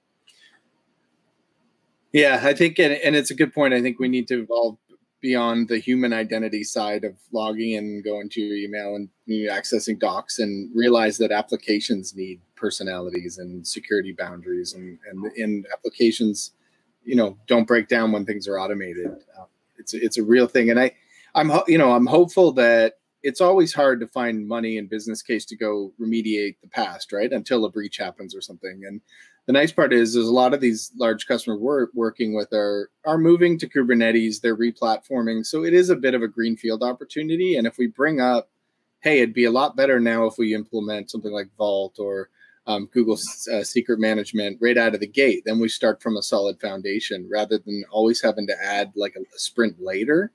Yeah, I think, and, and it's a good point. I think we need to evolve beyond the human identity side of logging in, going to your email and accessing docs, and realize that applications need personalities and security boundaries, and and in applications, you know, don't break down when things are automated. Uh, it's it's a real thing, and I, I'm you know I'm hopeful that it's always hard to find money and business case to go remediate the past, right? Until a breach happens or something. And the nice part is, is a lot of these large customers we're working with are are moving to Kubernetes. They're replatforming, so it is a bit of a greenfield opportunity. And if we bring up, hey, it'd be a lot better now if we implement something like Vault or um, Google uh, Secret Management right out of the gate. Then we start from a solid foundation rather than always having to add like a, a sprint later.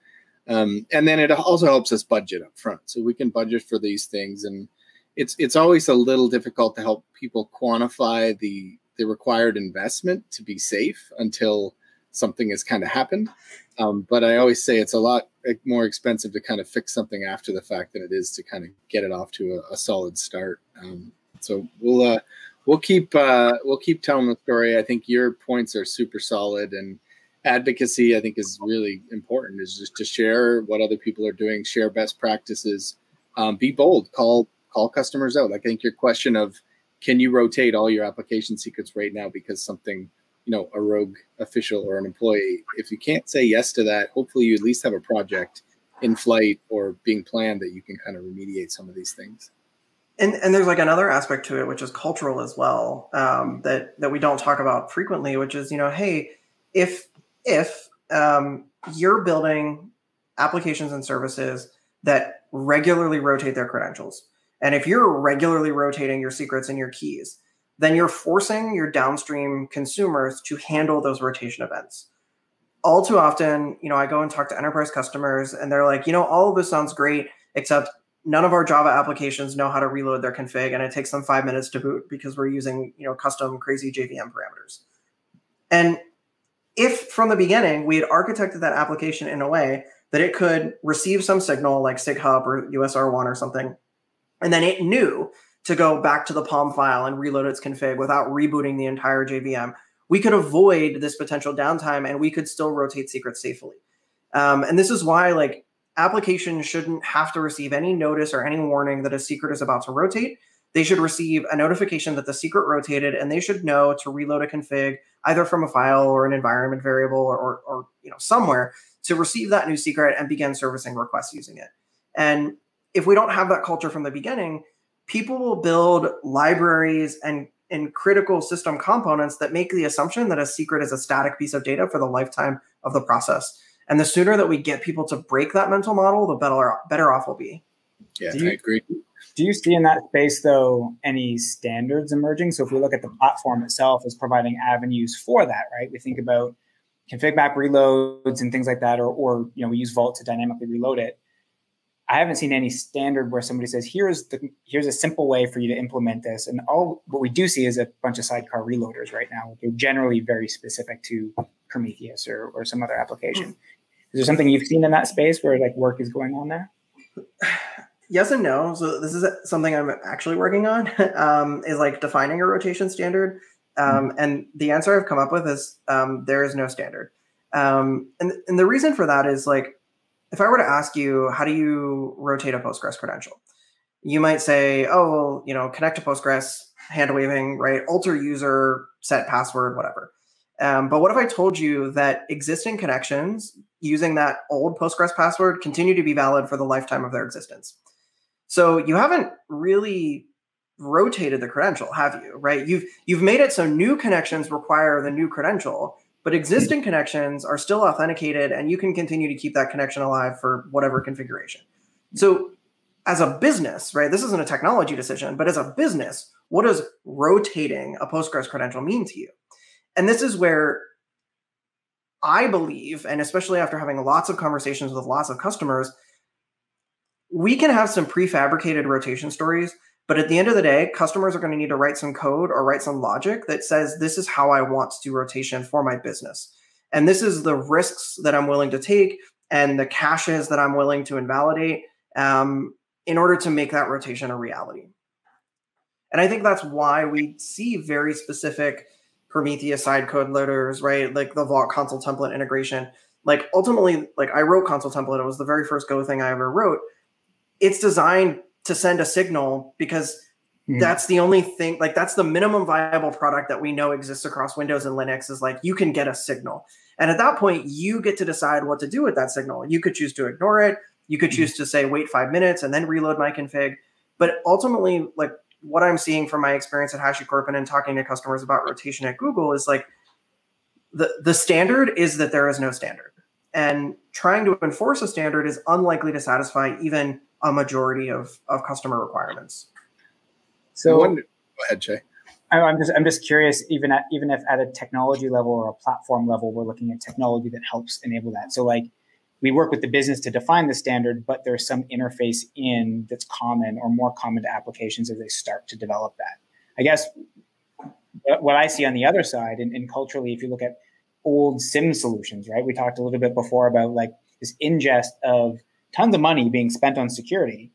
Um, and then it also helps us budget up front, so we can budget for these things. And it's it's always a little difficult to help people quantify the the required investment to be safe until something has kind of happened. Um, but I always say it's a lot eh, more expensive to kind of fix something after the fact than it is to kind of get it off to a, a solid start. Um, so we'll uh, we'll keep uh, we'll keep telling the story. I think your points are super solid and advocacy i think is really important is just to share what other people are doing share best practices um, be bold call call customers out like i think your question of can you rotate all your application secrets right now because something you know a rogue official or an employee? If you can't say yes to that hopefully you at least have a project in flight or being planned that you can kind of remediate some of these things. And, and there's like another aspect to it which is cultural as well um, that that we don't talk about frequently which is you know hey if if um, you're building applications and services that regularly rotate their credentials, and if you're regularly rotating your secrets and your keys, then you're forcing your downstream consumers to handle those rotation events. All too often, you know, I go and talk to enterprise customers and they're like, you know, all of this sounds great, except none of our Java applications know how to reload their config and it takes them five minutes to boot because we're using, you know, custom crazy JVM parameters. And if from the beginning we had architected that application in a way that it could receive some signal like SIGHUP or USR1 or something, and then it knew to go back to the POM file and reload its config without rebooting the entire JVM, we could avoid this potential downtime and we could still rotate secrets safely. Um, and this is why like applications shouldn't have to receive any notice or any warning that a secret is about to rotate. They should receive a notification that the secret rotated and they should know to reload a config either from a file or an environment variable or, or, or, you know somewhere to receive that new secret and begin servicing requests using it. And if we don't have that culture from the beginning people will build libraries and and critical system components that make the assumption that a secret is a static piece of data for the lifetime of the process and the sooner that we get people to break that mental model the better better off we'll be yeah you, i agree do you see in that space, though, any standards emerging? So if we look at the platform itself as providing avenues for that, right? We think about config map reloads and things like that, or, or you know, we use Vault to dynamically reload it. I haven't seen any standard where somebody says, "Here's the here's a simple way for you to implement this." And all what we do see is a bunch of sidecar reloaders right now. They're generally very specific to Prometheus or, or some other application. Is there something you've seen in that space where like work is going on there? yes and no. So this is something I'm actually working on. Um, is like defining a rotation standard. Um, mm-hmm. And the answer I've come up with is um, there is no standard. Um, and and the reason for that is like if I were to ask you how do you rotate a Postgres credential, you might say, oh well, you know, connect to Postgres, hand waving, right? Alter user, set password, whatever. Um, but what if I told you that existing connections using that old Postgres password continue to be valid for the lifetime of their existence? So you haven't really rotated the credential, have you? Right? You've you've made it so new connections require the new credential, but existing connections are still authenticated and you can continue to keep that connection alive for whatever configuration. So as a business, right? This isn't a technology decision, but as a business, what does rotating a Postgres credential mean to you? And this is where I believe, and especially after having lots of conversations with lots of customers, we can have some prefabricated rotation stories, but at the end of the day, customers are going to need to write some code or write some logic that says, this is how I want to do rotation for my business. And this is the risks that I'm willing to take. and the caches that I'm willing to invalidate um, in order to make that rotation a reality. And I think that's why we see very specific Prometheus sidecar loaders, right? Like the Vault Consul Template integration. Like ultimately, like I wrote Consul Template. It was the very first Go thing I ever wrote. It's designed to send a signal because mm. that's the only thing, like that's the minimum viable product that we know exists across Windows and Linux is like you can get a signal. And at that point, you get to decide what to do with that signal. You could choose to ignore it. You could hmm. choose to say, wait five minutes and then reload my config. But ultimately, like what I'm seeing from my experience at HashiCorp and in talking to customers about rotation at Google is like the, the standard is that there is no standard. And trying to enforce a standard is unlikely to satisfy even a majority of, of customer requirements. So wonder, go ahead, Shea. I'm just I'm just curious, even at even if at a technology level or a platform level, we're looking at technology that helps enable that. So like we work with the business to define the standard, but there's some interface in that's common or more common to applications as they start to develop that. I guess what I see on the other side, and, and culturally, if you look at old SIEM solutions, right? We talked a little bit before about like this ingest of tons of money being spent on security,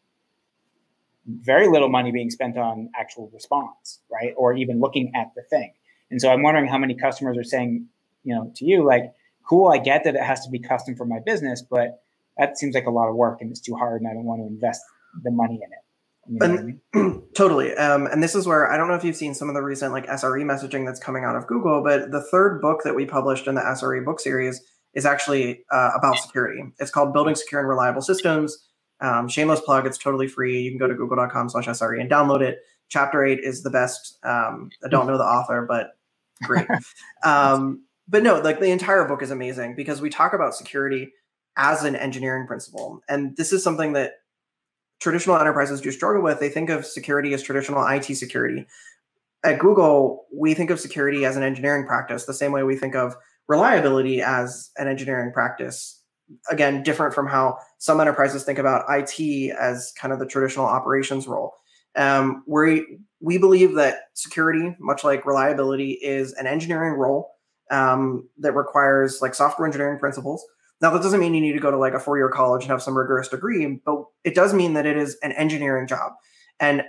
very little money being spent on actual response, right? Or even looking at the thing. And so I'm wondering how many customers are saying, you know, to you, like, cool, I get that it has to be custom for my business, but that seems like a lot of work and it's too hard and I don't want to invest the money in it. You know and, I mean? totally. Um, and this is where I don't know if you've seen some of the recent like SRE messaging that's coming out of Google, but the third book that we published in the SRE book series is actually uh, about security. It's called Building Secure and Reliable Systems. Um, shameless plug, it's totally free. You can go to google.com slash SRE and download it. Chapter eight is the best. Um, I don't know the author, but great. um, but no, like the entire book is amazing because we talk about security as an engineering principle. And this is something that traditional enterprises do struggle with. They think of security as traditional IT security. At Google, we think of security as an engineering practice, the same way we think of reliability as an engineering practice. Again, different from how some enterprises think about IT as kind of the traditional operations role. Um, we we believe that security, much like reliability, is an engineering role um, that requires like software engineering principles. Now, that doesn't mean you need to go to like a four year college and have some rigorous degree, but it does mean that it is an engineering job. And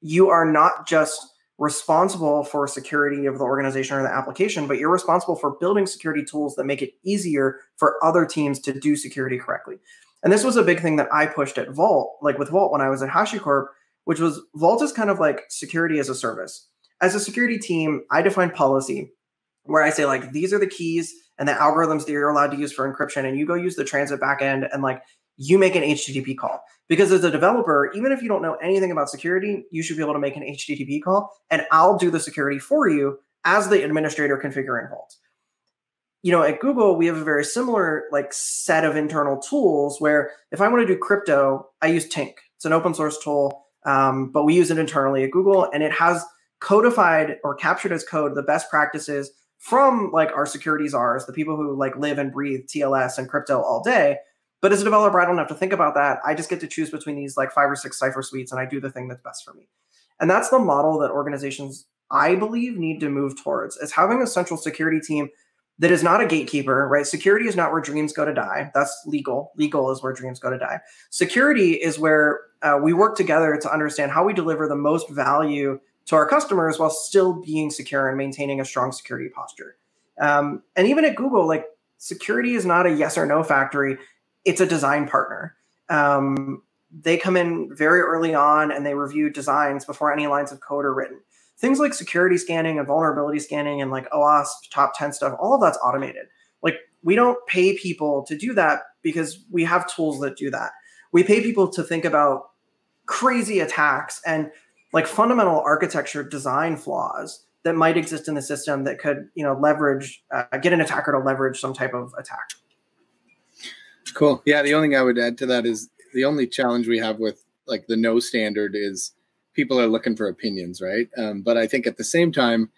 you are not just responsible for security of the organization or the application, but you're responsible for building security tools that make it easier for other teams to do security correctly. And this was a big thing that I pushed at Vault, like with Vault when I was at HashiCorp, which was Vault is kind of like security as a service. As a security team, I define policy where I say like these are the keys and the algorithms that you're allowed to use for encryption, and you go use the transit backend and like you make an HTTP call. Because as a developer, even if you don't know anything about security, you should be able to make an HTTP call, and I'll do the security for you as the administrator configuring Vault. You know, at Google, we have a very similar like set of internal tools where if I want to do crypto, I use Tink. It's an open source tool, um, but we use it internally at Google, and it has codified or captured as code the best practices from like our security czars, the people who like live and breathe TLS and crypto all day. But as a developer, I don't have to think about that. I just get to choose between these like five or six cipher suites and I do the thing that's best for me. And that's the model that organizations, I believe, need to move towards is having a central security team that is not a gatekeeper, right? Security is not where dreams go to die. That's legal. Legal is where dreams go to die. Security is where uh, we work together to understand how we deliver the most value to our customers while still being secure and maintaining a strong security posture. Um, and even at Google, like security is not a yes or no factory; it's a design partner. Um, they come in very early on and they review designs before any lines of code are written. Things like security scanning and vulnerability scanning and like OWASP top 10 stuff, all of that's automated. Like we don't pay people to do that because we have tools that do that. We pay people to think about crazy attacks and like fundamental architecture design flaws that might exist in the system that could you know leverage uh, get an attacker to leverage some type of attack cool. Yeah the only thing i would add to that is the only challenge we have with like the no standard is people are looking for opinions right? Um, but i think at the same time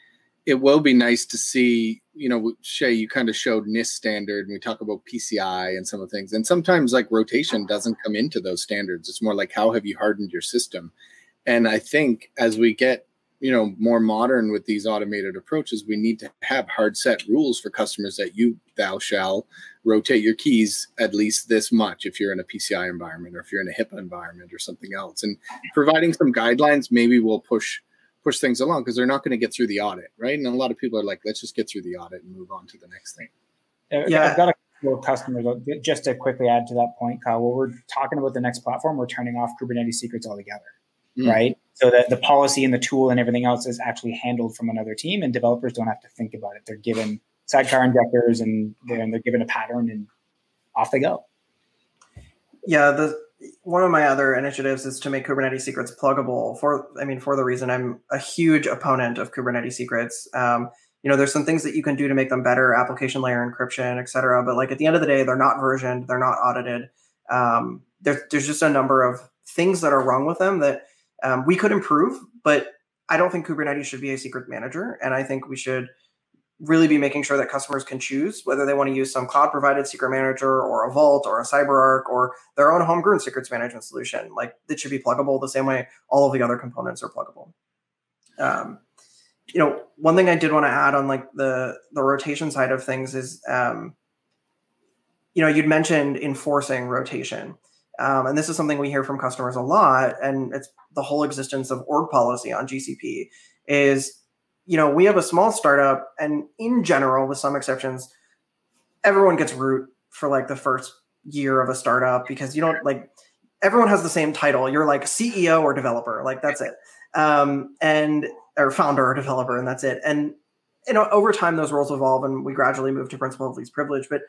it will be nice to see you know Shea you kind of showed nist standard and we talk about pci and some of the things. And sometimes like rotation doesn't come into those standards. It's more like how have you hardened your system? And I think as we get you know more modern with these automated approaches, we need to have hard set rules for customers that you thou shall rotate your keys at least this much if you're in a PCI environment or if you're in a HIPAA environment or something else. And providing some guidelines maybe will push push things along because they're not going to get through the audit, right? And a lot of people are like, let's just get through the audit and move on to the next thing. Yeah, I've got a couple of customers. Just to quickly add to that point, Kyle, while we're talking about the next platform, we're turning off Kubernetes secrets altogether, mm. right? So that the policy and the tool and everything else is actually handled from another team, and developers don't have to think about it. They're given sidecar injectors and they're, and they're given a pattern, and off they go. Yeah, the one of my other initiatives is to make Kubernetes secrets pluggable. For I mean, for the reason I'm a huge opponent of Kubernetes secrets. Um, you know, there's some things that you can do to make them better, application layer encryption, et cetera. But like at the end of the day, they're not versioned, they're not audited. Um, there, there's just a number of things that are wrong with them that um, we could improve. But I don't think Kubernetes should be a secret manager, and I think we should really be making sure that customers can choose whether they want to use some cloud provided secret manager or a vault or a cyberark or their own homegrown secrets management solution. Like it should be pluggable the same way all of the other components are pluggable. Um, you know one thing i did want to add on like the the rotation side of things is um, you know you'd mentioned enforcing rotation. Um, and this is something we hear from customers a lot and it's the whole existence of org policy on gcp is you know, we have a small startup, and in general, with some exceptions, everyone gets root for like the first year of a startup because you don't like everyone has the same title. You're like CEO or developer, like that's it, um, and or founder or developer, and that's it. And you know, over time, those roles evolve, and we gradually move to principle of least privilege. But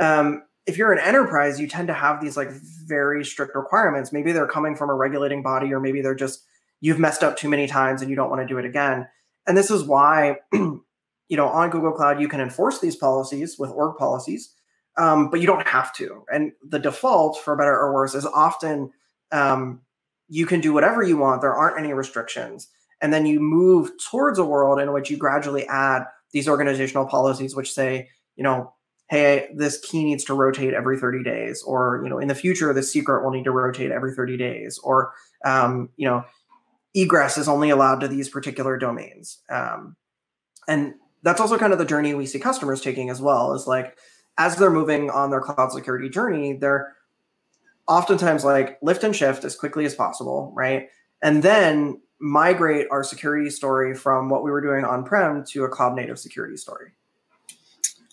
um, if you're an enterprise, you tend to have these like very strict requirements. Maybe they're coming from a regulating body, or maybe they're just you've messed up too many times and you don't want to do it again. And this is why, you know, on Google Cloud, you can enforce these policies with org policies, um, but you don't have to. And the default, for better or worse, is often um, you can do whatever you want. There aren't any restrictions. And then you move towards a world in which you gradually add these organizational policies, which say, you know, hey, this key needs to rotate every 30 days, or you know, in the future, this secret will need to rotate every 30 days, or um, you know, egress is only allowed to these particular domains. Um, and that's also kind of the journey we see customers taking as well is like as they're moving on their cloud security journey, they're oftentimes like lift and shift as quickly as possible, right? And then migrate our security story from what we were doing on prem to a cloud native security story.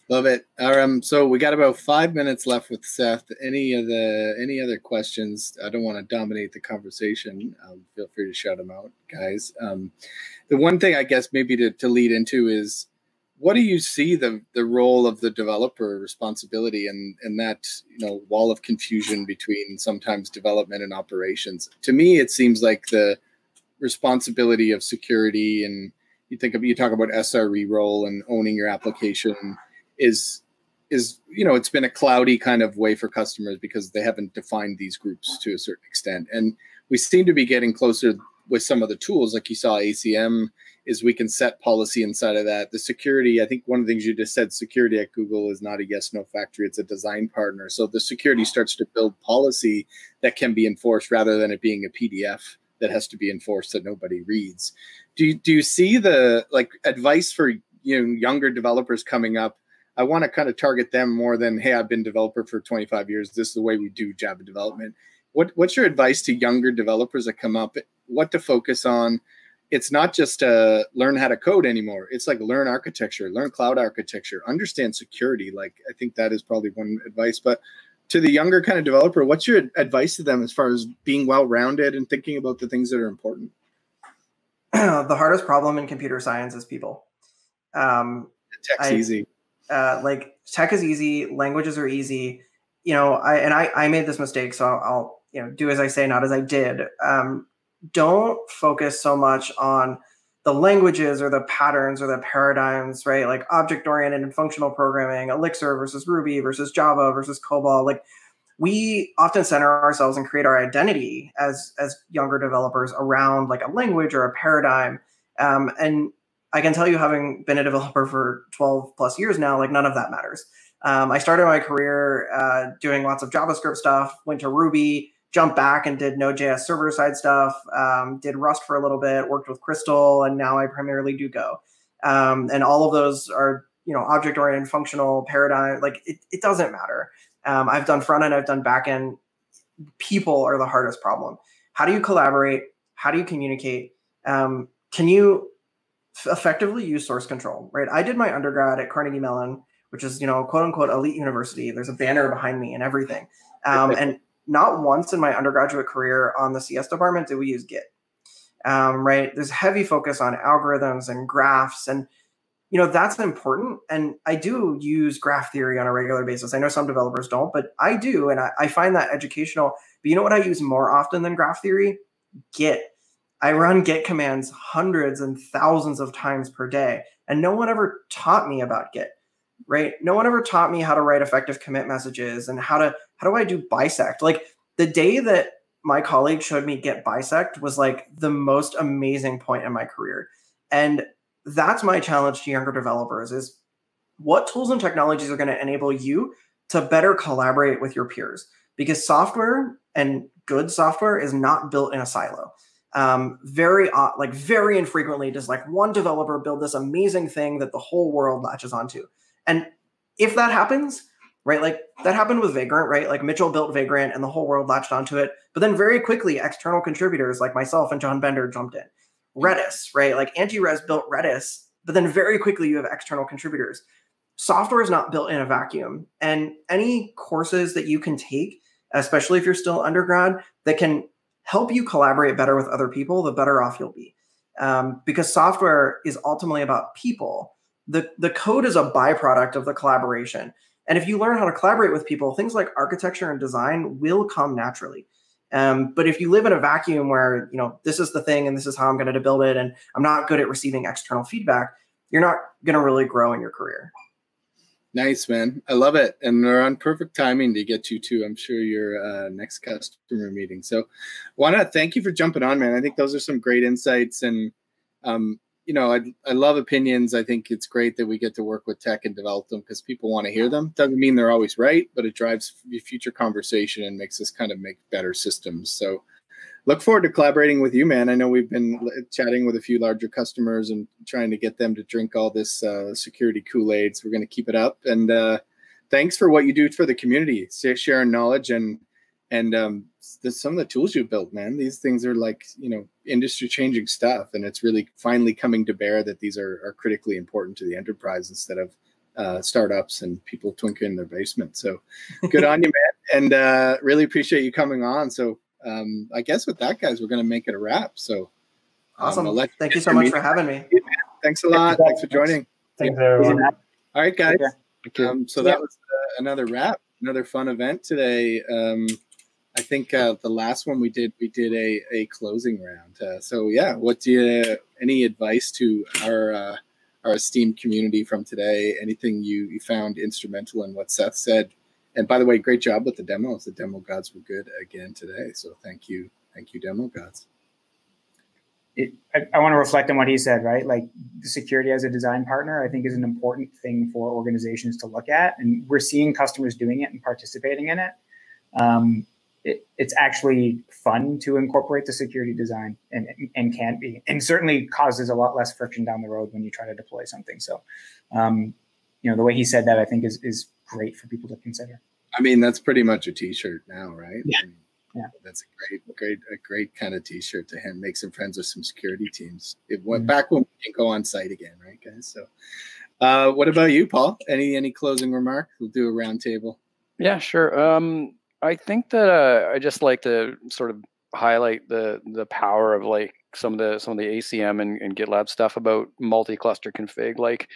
Love it. Um, so we got about five minutes left with Seth. Any of the any other questions? I don't want to dominate the conversation. Um, feel free to shout them out, guys. Um, the one thing I guess maybe to, to lead into is what do you see the the role of the developer responsibility and and that you know wall of confusion between sometimes development and operations? To me, it seems like the responsibility of security and you think of you talk about SRE role and owning your application is is you know it's been a cloudy kind of way for customers because they haven't defined these groups to a certain extent. And we seem to be getting closer with some of the tools. Like you saw acm is we can set policy inside of that. The security i think one of the things you just said security at google is not a yes no factory. It's a design partner. So the security starts to build policy that can be enforced rather than it being a pdf that has to be enforced that nobody reads. Do you, do you see the like advice for you know younger developers coming up I want to kind of target them more than, hey, I've been developer for 25 years. This is the way we do Java development. What, what's your advice to younger developers that come up? What to focus on? It's not just uh, learn how to code anymore. It's like learn architecture, learn cloud architecture, understand security. Like I think that is probably one advice. But to the younger kind of developer, what's your advice to them as far as being well-rounded and thinking about the things that are important? the hardest problem in computer science is people. Um, Tech's I, easy uh, like tech is easy, languages are easy. You know, I and I I made this mistake, so I'll, I'll you know do as I say, not as I did. Um, don't focus so much on the languages or the patterns or the paradigms, right? Like object oriented and functional programming, Elixir versus Ruby versus Java versus COBOL. Like we often center ourselves and create our identity as as younger developers around like a language or a paradigm. Um, and I can tell you, having been a developer for 12 plus years now, like none of that matters. Um, I started my career uh, doing lots of JavaScript stuff, went to Ruby, jumped back and did Node.js server side stuff, um, did Rust for a little bit, worked with Crystal, and now I primarily do Go. Um, and all of those are you know object oriented functional paradigm like it, it doesn't matter. Um, i've done front end i've done back end people are the hardest problem. How do you collaborate? How do you communicate? Um, can you effectively use source control right? I did my undergrad at carnegie mellon which is you know quote unquote elite university. There's a banner behind me and everything. Um, and not once in my undergraduate career on the cs department did we use git. Um, right? There's heavy focus on algorithms and graphs and you know that's important. And i do use graph theory on a regular basis. I know some developers don't but i do. And I, I, find that educational but you know what i use more often than graph theory? Git i run git commands hundreds and thousands of times per day and no one ever taught me about git right? No one ever taught me how to write effective commit messages and how to how do i do bisect? Like the day that my colleague showed me git bisect was like the most amazing point in my career. And that's my challenge to younger developers is what tools and technologies are going to enable you to better collaborate with your peers? Because software and good software is not built in a silo um, very uh, like very infrequently does like one developer build this amazing thing that the whole world latches onto and if that happens right like that happened with vagrant right like mitchell built vagrant and the whole world latched onto it but then very quickly external contributors like myself and john bender jumped in Redis, right? Like antirez built Redis, but then very quickly you have external contributors. Software is not built in a vacuum. And any courses that you can take, especially if you're still undergrad, that can help you collaborate better with other people, the better off you'll be. Um, because software is ultimately about people. The, the code is a byproduct of the collaboration. And if you learn how to collaborate with people, things like architecture and design will come naturally. Um, but if you live in a vacuum where you know this is the thing and this is how I'm going to build it, and I'm not good at receiving external feedback, you're not going to really grow in your career. Nice, man. I love it. And we're on perfect timing to get you to, I'm sure, your uh, next customer meeting. So, to thank you for jumping on, man. I think those are some great insights. And um, you know, I, I love opinions. I think it's great that we get to work with tech and develop them because people want to hear them. Doesn't mean they're always right, but it drives future conversation and makes us kind of make better systems. So look forward to collaborating with you, man. I know we've been chatting with a few larger customers and trying to get them to drink all this uh, security Kool-Aid. So we're going to keep it up. And uh, thanks for what you do for the community, sharing knowledge and and um, the, some of the tools you built, man. These things are like you know industry changing stuff, and it's really finally coming to bear that these are, are critically important to the enterprise instead of uh, startups and people twinkling in their basement. So good on you, man, and uh, really appreciate you coming on. So um, I guess with that, guys, we're going to make it a wrap. So um, awesome. Um, Thank you so much for having me. Thanks a lot. Thanks for joining. Thanks, everyone. All right, guys. Um, so that was uh, another wrap, another fun event today. Um, I think uh, the last one we did, we did a, a closing round. Uh, so yeah, what do you, any advice to our, uh, our esteemed community from today? Anything you, you found instrumental in what Seth said? And by the way, great job with the demos. The demo gods were good again today. So thank you. Thank you, demo gods. It, I, I, want to reflect on what he said, right? Like security as a design partner, I think is an important thing for organizations to look at. And we're seeing customers doing it and participating in it. Um, it, it's actually fun to incorporate the security design and, and can be, and certainly causes a lot less friction down the road when you try to deploy something. So, um, you know, the way he said that, I think is, is great for people to consider. I mean, that's pretty much a t-shirt now, right? Yeah. I mean, yeah. That's a great, great, a great kind of t-shirt to him. Make some friends with some security teams. It went mm-hmm. back when we can go on site again, right, guys? So, uh, what about you, Paul? Any any closing remark? We'll do a roundtable. Yeah, sure. Um, I think that uh, I just like to sort of highlight the the power of like some of the some of the ACM and, and GitLab stuff about multi-cluster config. Like,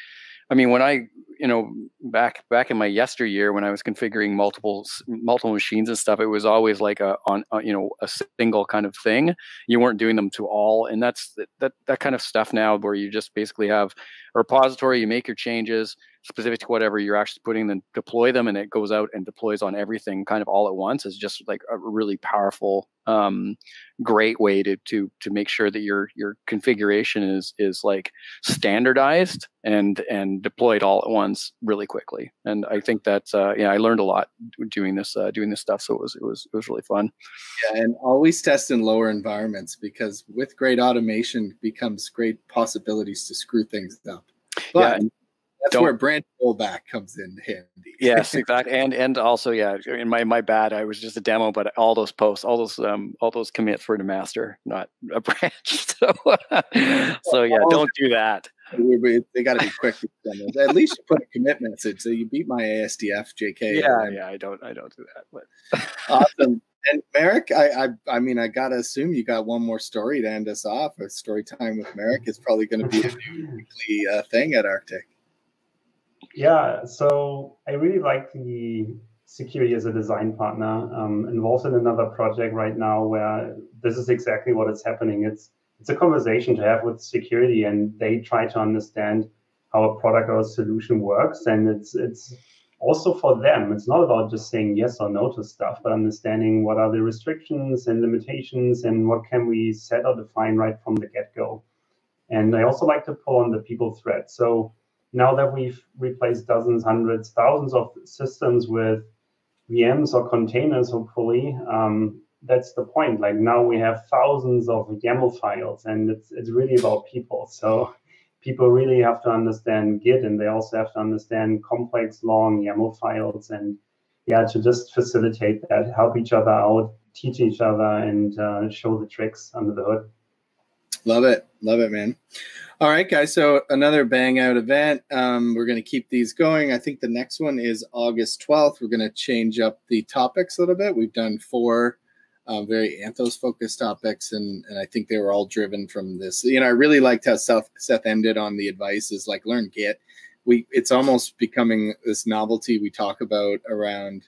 I mean, when I you know back back in my yesteryear when I was configuring multiple multiple machines and stuff, it was always like a on a, you know a single kind of thing. You weren't doing them to all, and that's that that kind of stuff now where you just basically have a repository, you make your changes specific to whatever you're actually putting them deploy them and it goes out and deploys on everything kind of all at once is just like a really powerful um, great way to to to make sure that your your configuration is is like standardized and and deployed all at once really quickly. And i think that uh, yeah i learned a lot doing this uh, doing this stuff so it was it was it was really fun. Yeah and always test in lower environments because with great automation becomes great possibilities to screw things up. But yeah that's Don't- where branch rollback comes in handy. yes, exactly. And and also, yeah, in my my bad, I was just a demo, but all those posts, all those um, all those commits were to master, not a branch. So, so yeah, don't do that. We- we- they got to be quick. demos. At least you put a commit message. So you beat my ASDF JK. Yeah, yeah, I don't, I don't do that. But awesome. And Marek, I, I I mean, I gotta assume you got one more story to end us off. A story time with Marek is probably going to be a new weekly uh, thing at Arctiq. Yeah, so I really like the security as a design partner. Um, involved in another project right now where this is exactly what is happening. It's it's a conversation to have with security, and they try to understand how a product or a solution works, and it's it's also for them. It's not about just saying yes or no to stuff, but understanding what are the restrictions and limitations, and what can we set or define right from the get go. And I also like to pull on the people thread. So now that we've replaced dozens, hundreds, thousands of systems with VMs or containers, hopefully, um, that's the point. Like now we have thousands of YAML files, and it's it's really about people. So people really have to understand Git, and they also have to understand complex, long YAML files, and yeah, to just facilitate that, help each other out, teach each other, and uh, show the tricks under the hood. Love it, love it, man. All right, guys. So another bang out event. Um, we're going to keep these going. I think the next one is August twelfth. We're going to change up the topics a little bit. We've done four um, very Anthos focused topics, and and I think they were all driven from this. You know, I really liked how Seth Seth ended on the advice is like learn Git. We it's almost becoming this novelty we talk about around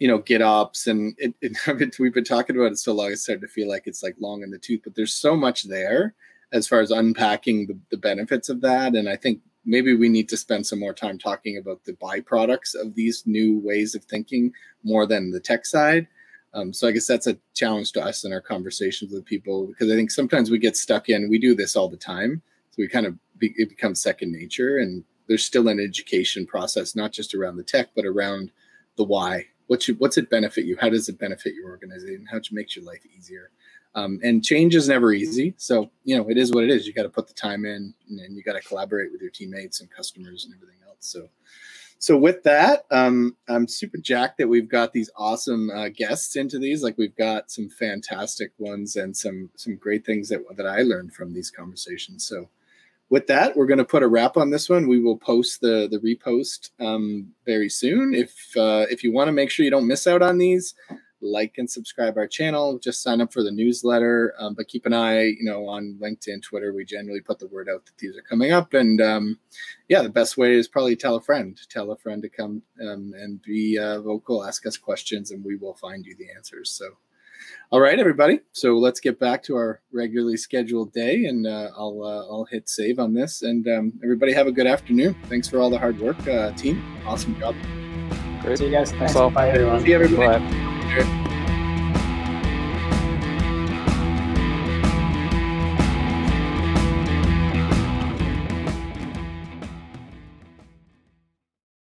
you know GitOps and it, it, we've been talking about it so long it's starting to feel like it's like long in the tooth but there's so much there as far as unpacking the, the benefits of that and I think maybe we need to spend some more time talking about the byproducts of these new ways of thinking more than the tech side um, so I guess that's a challenge to us in our conversations with people because I think sometimes we get stuck in we do this all the time so we kind of be, it becomes second nature and there's still an education process not just around the tech but around the why what should, what's it benefit you? How does it benefit your organization? How it makes your life easier? Um, and change is never easy. So, you know, it is what it is. You got to put the time in and you got to collaborate with your teammates and customers and everything else. So, so with that, um, I'm super jacked that we've got these awesome uh, guests into these. Like we've got some fantastic ones and some some great things that that I learned from these conversations. So, with that, we're going to put a wrap on this one. We will post the the repost um, very soon. If uh, if you want to make sure you don't miss out on these, like and subscribe our channel. Just sign up for the newsletter, um, but keep an eye, you know, on LinkedIn, Twitter. We generally put the word out that these are coming up, and um, yeah, the best way is probably tell a friend. Tell a friend to come um, and be uh, vocal, ask us questions, and we will find you the answers. So. All right, everybody. So let's get back to our regularly scheduled day, and uh, I'll uh, I'll hit save on this. And um, everybody have a good afternoon. Thanks for all the hard work, uh, team. Awesome job. great. See you guys. Thanks all. Bye, everyone. See you, everybody. Bye. Andrew.